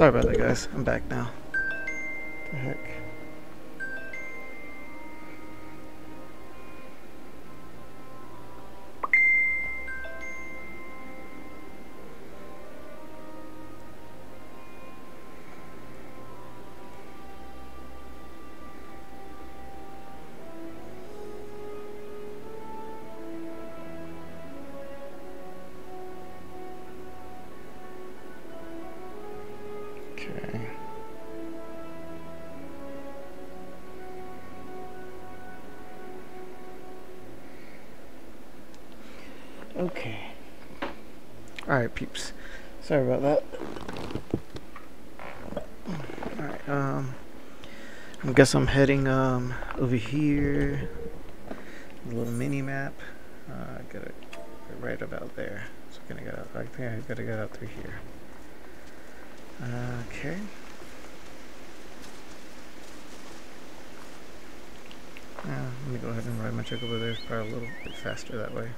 Sorry about that, guys. I'm back now. Okay. Okay. Alright, peeps. Sorry about that. Alright, um I guess I'm heading um over here. A little mini map. Uh I got it right about there. So I'm gonna get out I think I gotta get out through here. Okay. Uh, let me go ahead and ride my truck over there. It's probably a little bit faster that way.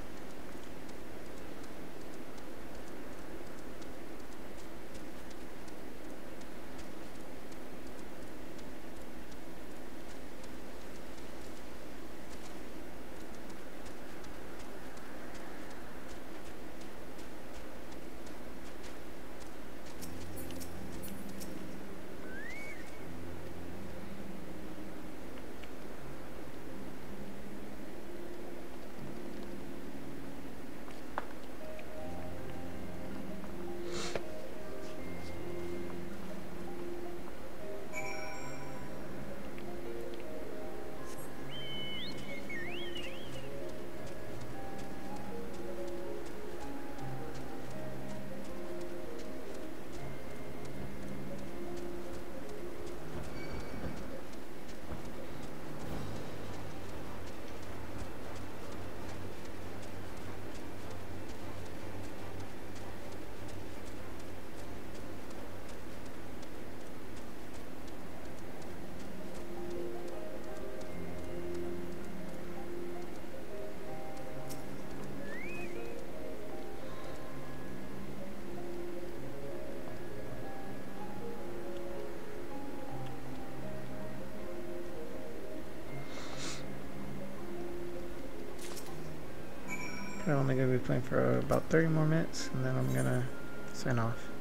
For about 30 more minutes and then I'm gonna sign off.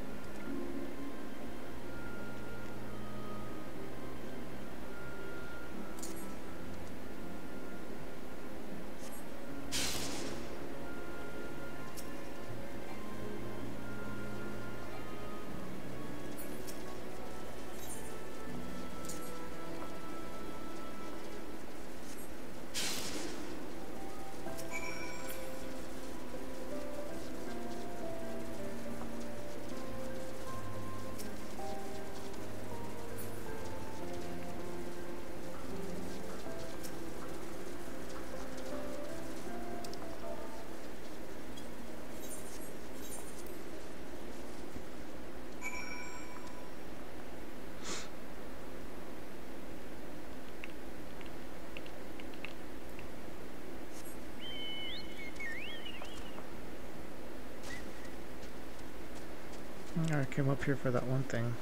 Up here for that one thing.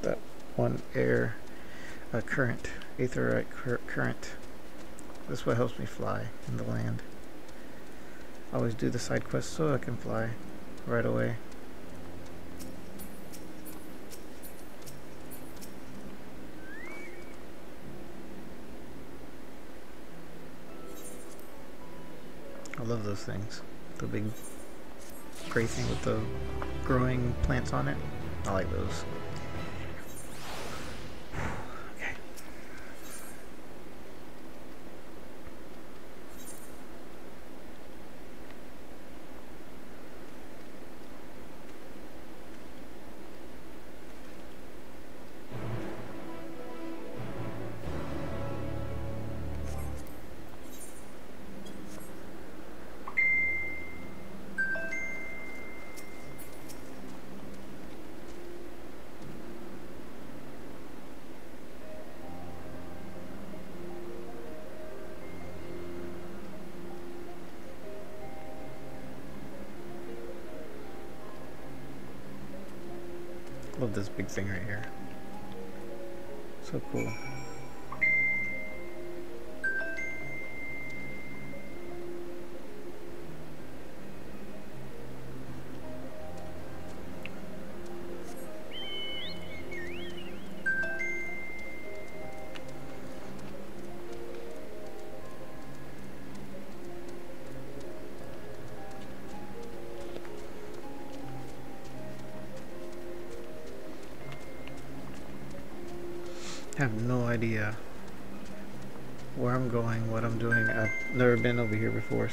That one air uh, current, aetheryte cur current. This is what helps me fly in the land. Always do the side quest so I can fly right away. I love those things. The big gray thing with the growing plants on it. I like those.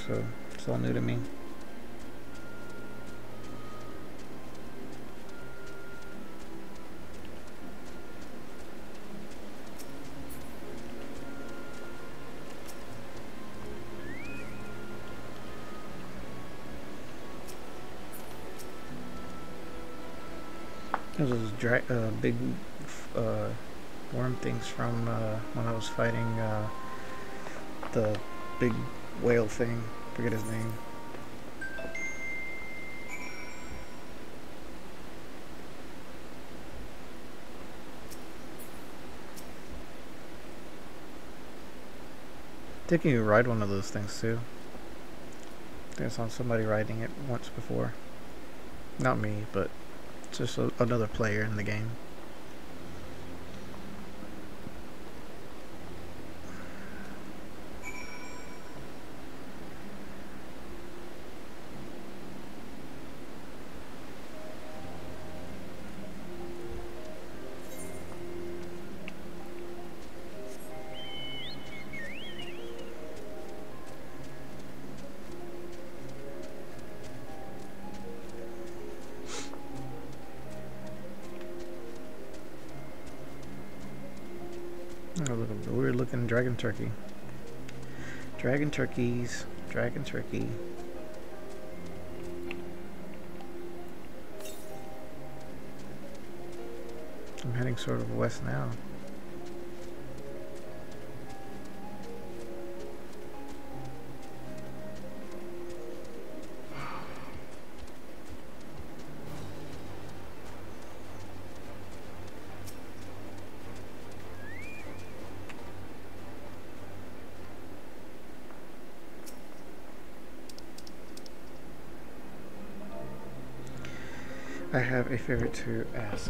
So it's all new to me. Those dra- uh, big uh, worm things from uh, when I was fighting uh, the big whale thing. Forget his name. I think you ride one of those things too. I think I saw somebody riding it once before. Not me, but just a, another player in the game. Dragon turkey. Dragon turkeys. Dragon turkey. I'm heading sort of west now. I have a favor to ask.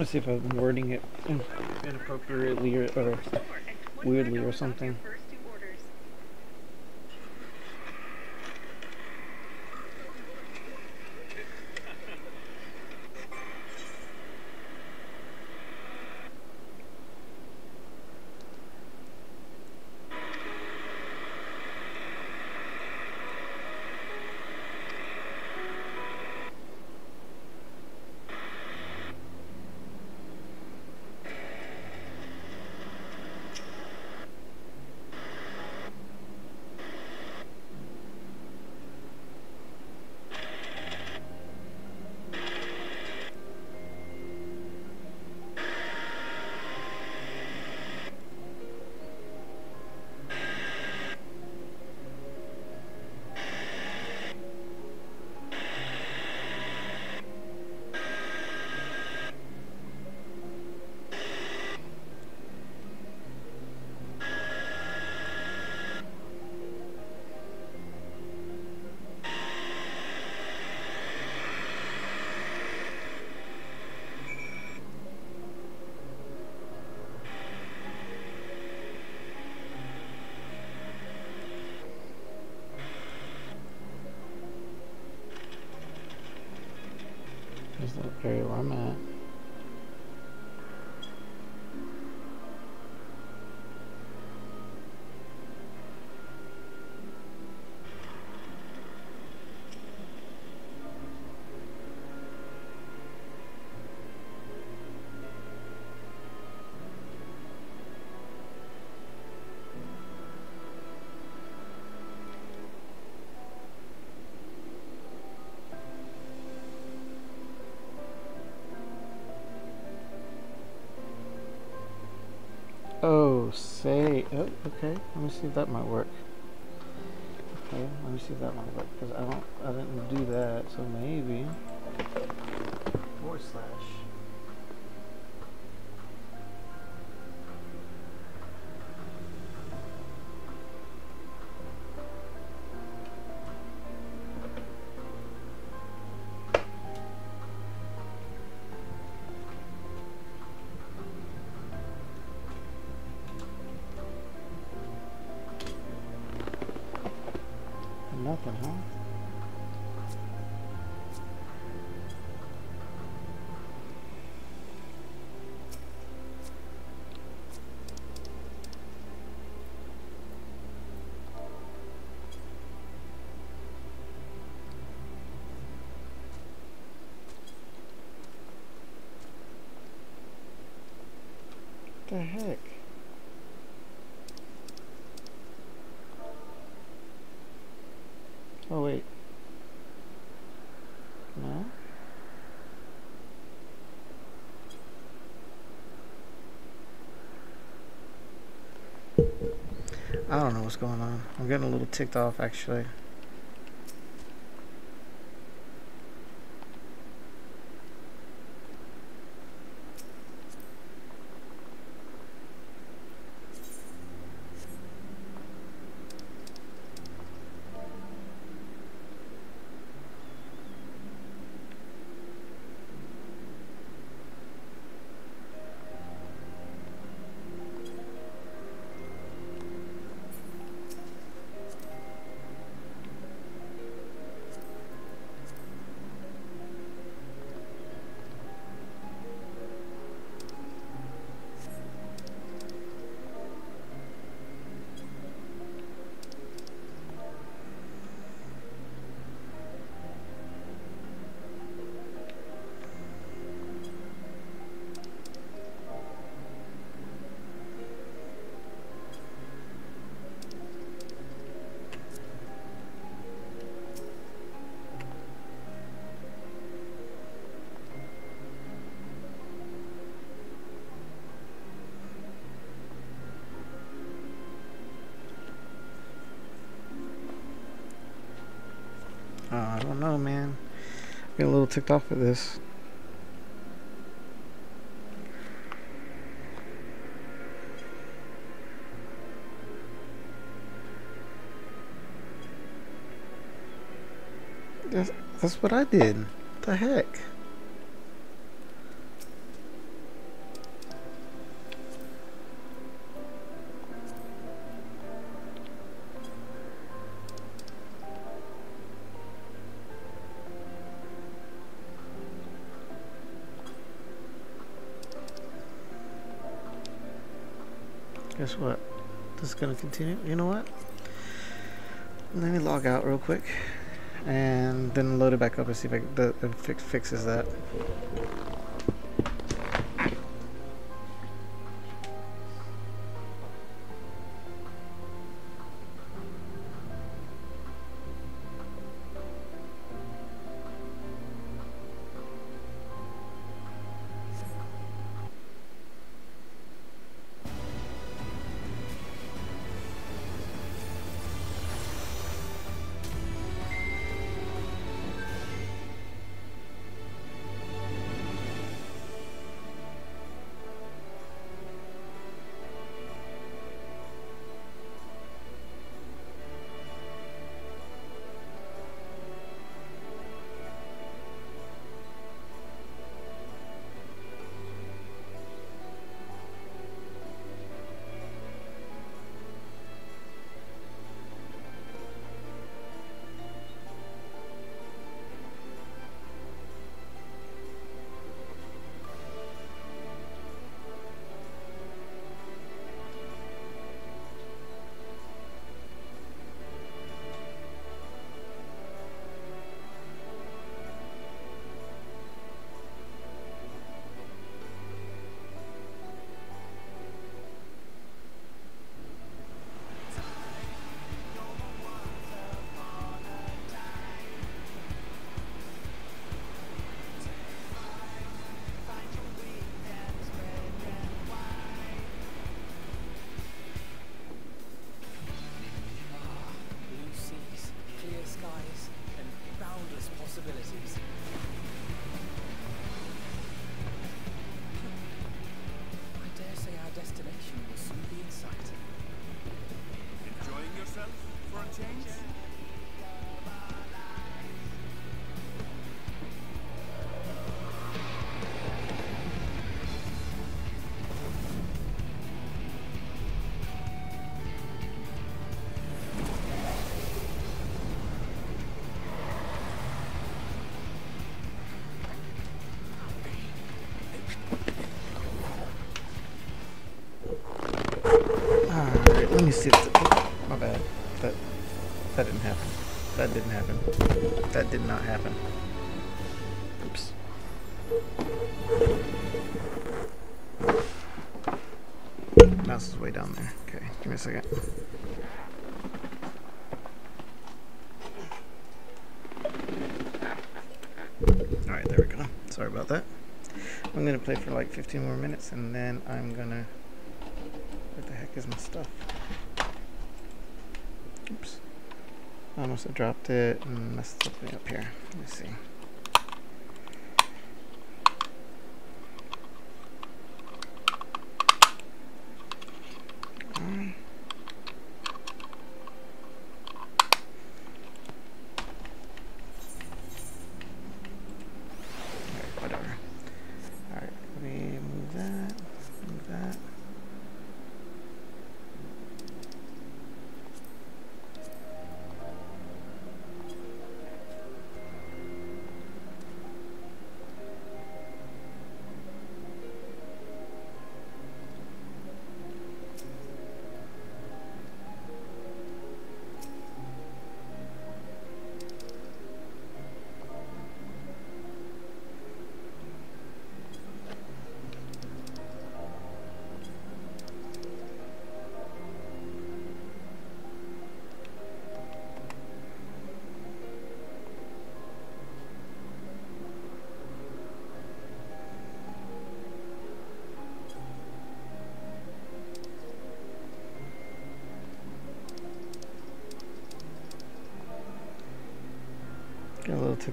Let's see if I'm wording it inappropriately or, or weirdly or something. Say. Oh, okay. Let me see if that might work. Okay, let me see if that might work because I don't. I didn't do that, so maybe. Forward slash. I don't know what's going on. I'm getting a little ticked off actually. Ticked off at this. That's, what I did. What the heck? Guess what? This is gonna continue. You know what? Let me log out real quick, and then load it back up and see if I, the, it fix, fixes that. Let me see. My bad. That that didn't happen. That didn't happen. That did not happen. Oops. Mouse is way down there. Okay, give me a second. Alright, there we go. Sorry about that. I'm gonna play for like 15 more minutes and then I'm gonna where the heck is my stuff? I almost dropped it and messed something up here. Let me see.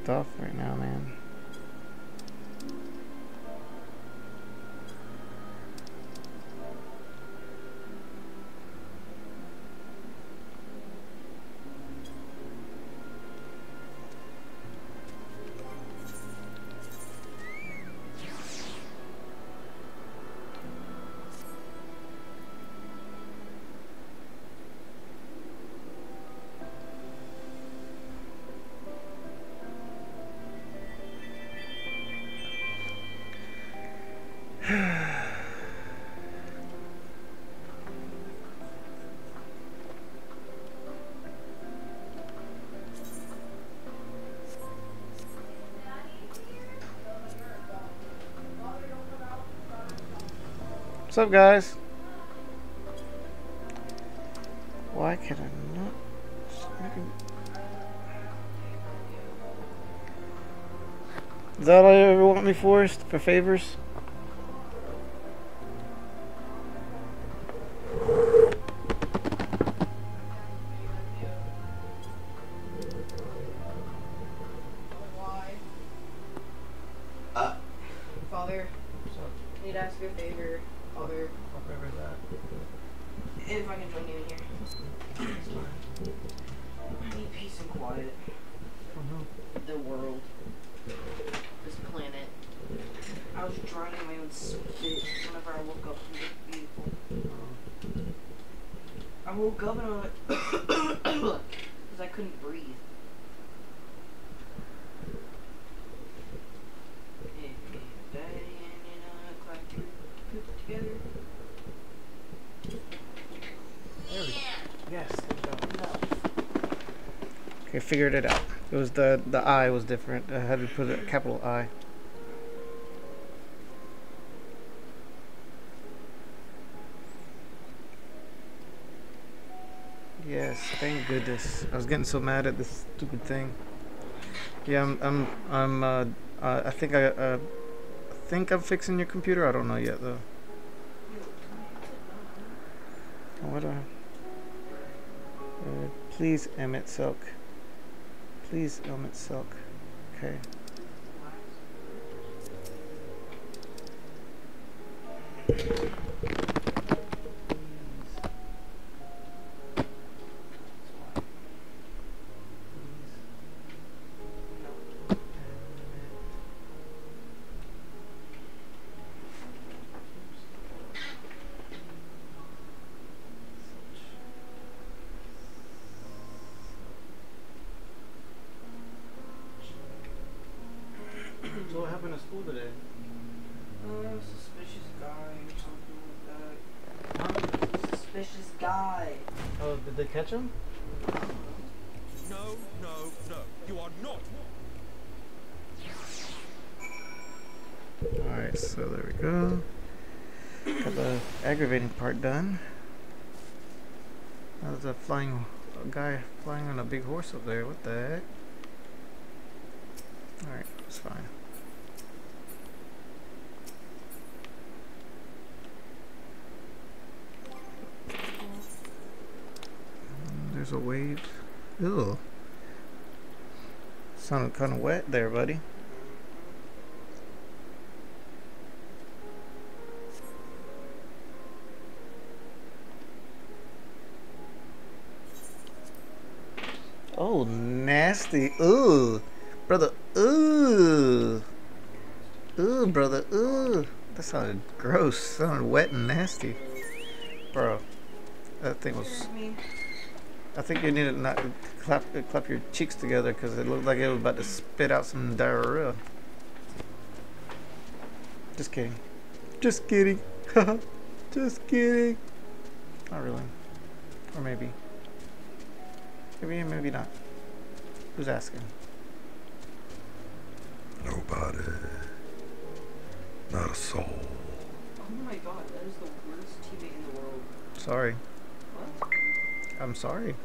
A What's up, guys? Why can I not? Is that all you ever want me for? For favors? Figured it out. It was the the I was different. I had to put a capital I. Yes, thank goodness. I was getting so mad at this stupid thing. Yeah, I'm I'm I'm uh, uh I think I uh I think I'm fixing your computer. I don't know yet though. What I uh, please, Emet-Selch. Please, Emet-Selch. Okay. School today? Uh, suspicious guy or something like that. Suspicious guy. Oh, did they catch him? No, no, no. You are not. Alright, so there we go. Got the aggravating part done. Now there's a flying a guy flying on a big horse up there. What the heck? Alright, it's fine. Mm, There's a wave. Ew. Sounded kind of wet there, buddy. Oh, nasty. Ooh. Brother, ooh. Ooh, brother, ooh. That sounded gross. sounded wet and nasty. Bro, that thing was. I think you need to not clap, clap your cheeks together because it looked like it was about to spit out some diarrhea. Just kidding. Just kidding. Just kidding. Not really. Or maybe. Maybe, maybe not. Who's asking? Nobody. Not a soul. oh my god, that is the worst teammate in the world. Sorry. What? I'm sorry.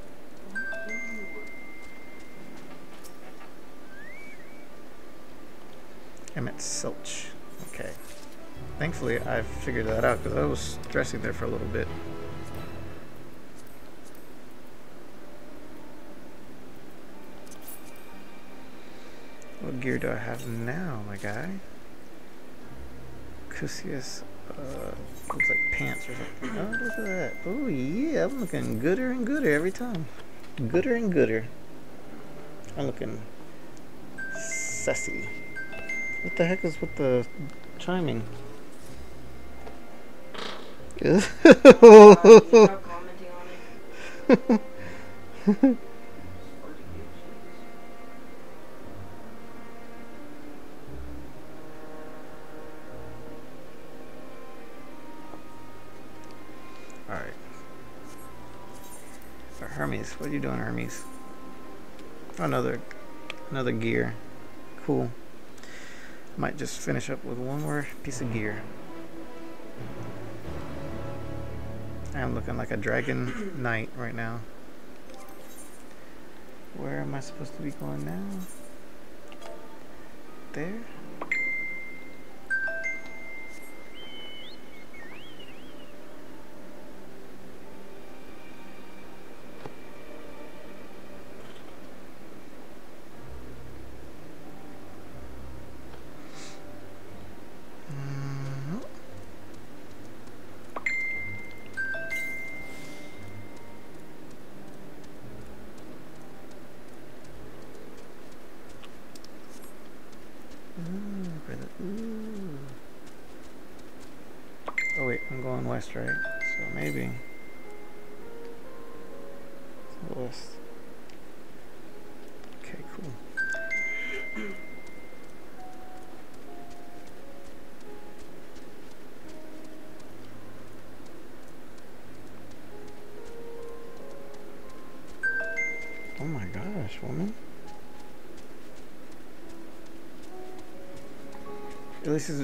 Emet-Selch. Okay. Thankfully, I figured that out because I was stressing there for a little bit. What gear do I have now, my guy? Cusius, uh, looks like pants or something. Oh, look at that. Oh, yeah, I'm looking gooder and gooder every time. Gooder and gooder. I'm looking sassy. What the heck is with the chiming? Alright. So Hermes, what are you doing, Hermes? Another another gear. Cool. Might just finish up with one more piece of gear. I am looking like a dragon knight right now. Where am I supposed to be going now? There?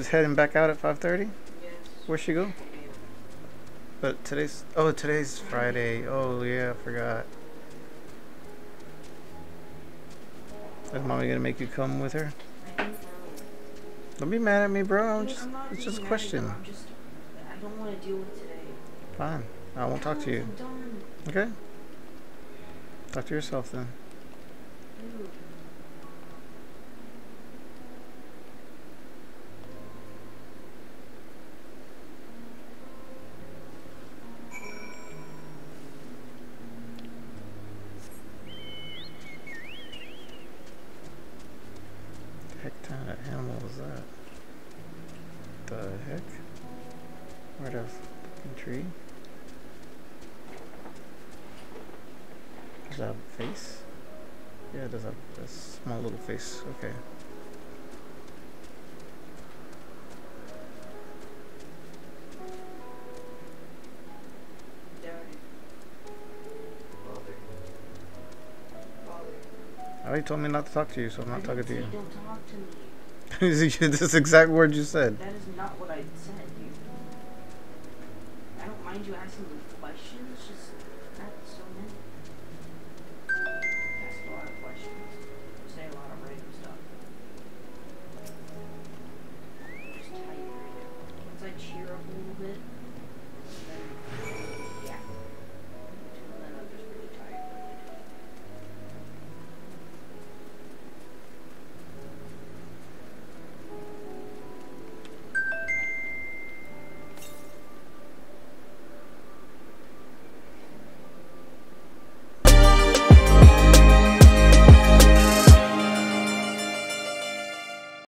Is heading back out at 5.30? Yes. Where'd she go? But today's, oh, today's Friday. Oh, yeah, I forgot. Is mommy gonna make you come with her? Don't be mad at me, bro. I'm just, not it's just a question. I'm just, I don't want to deal with today. Fine. I won't talk to you. Okay? Talk to yourself then. To talk to you, so I'm not talking to you. Me. This exact word you said. That is not what I said,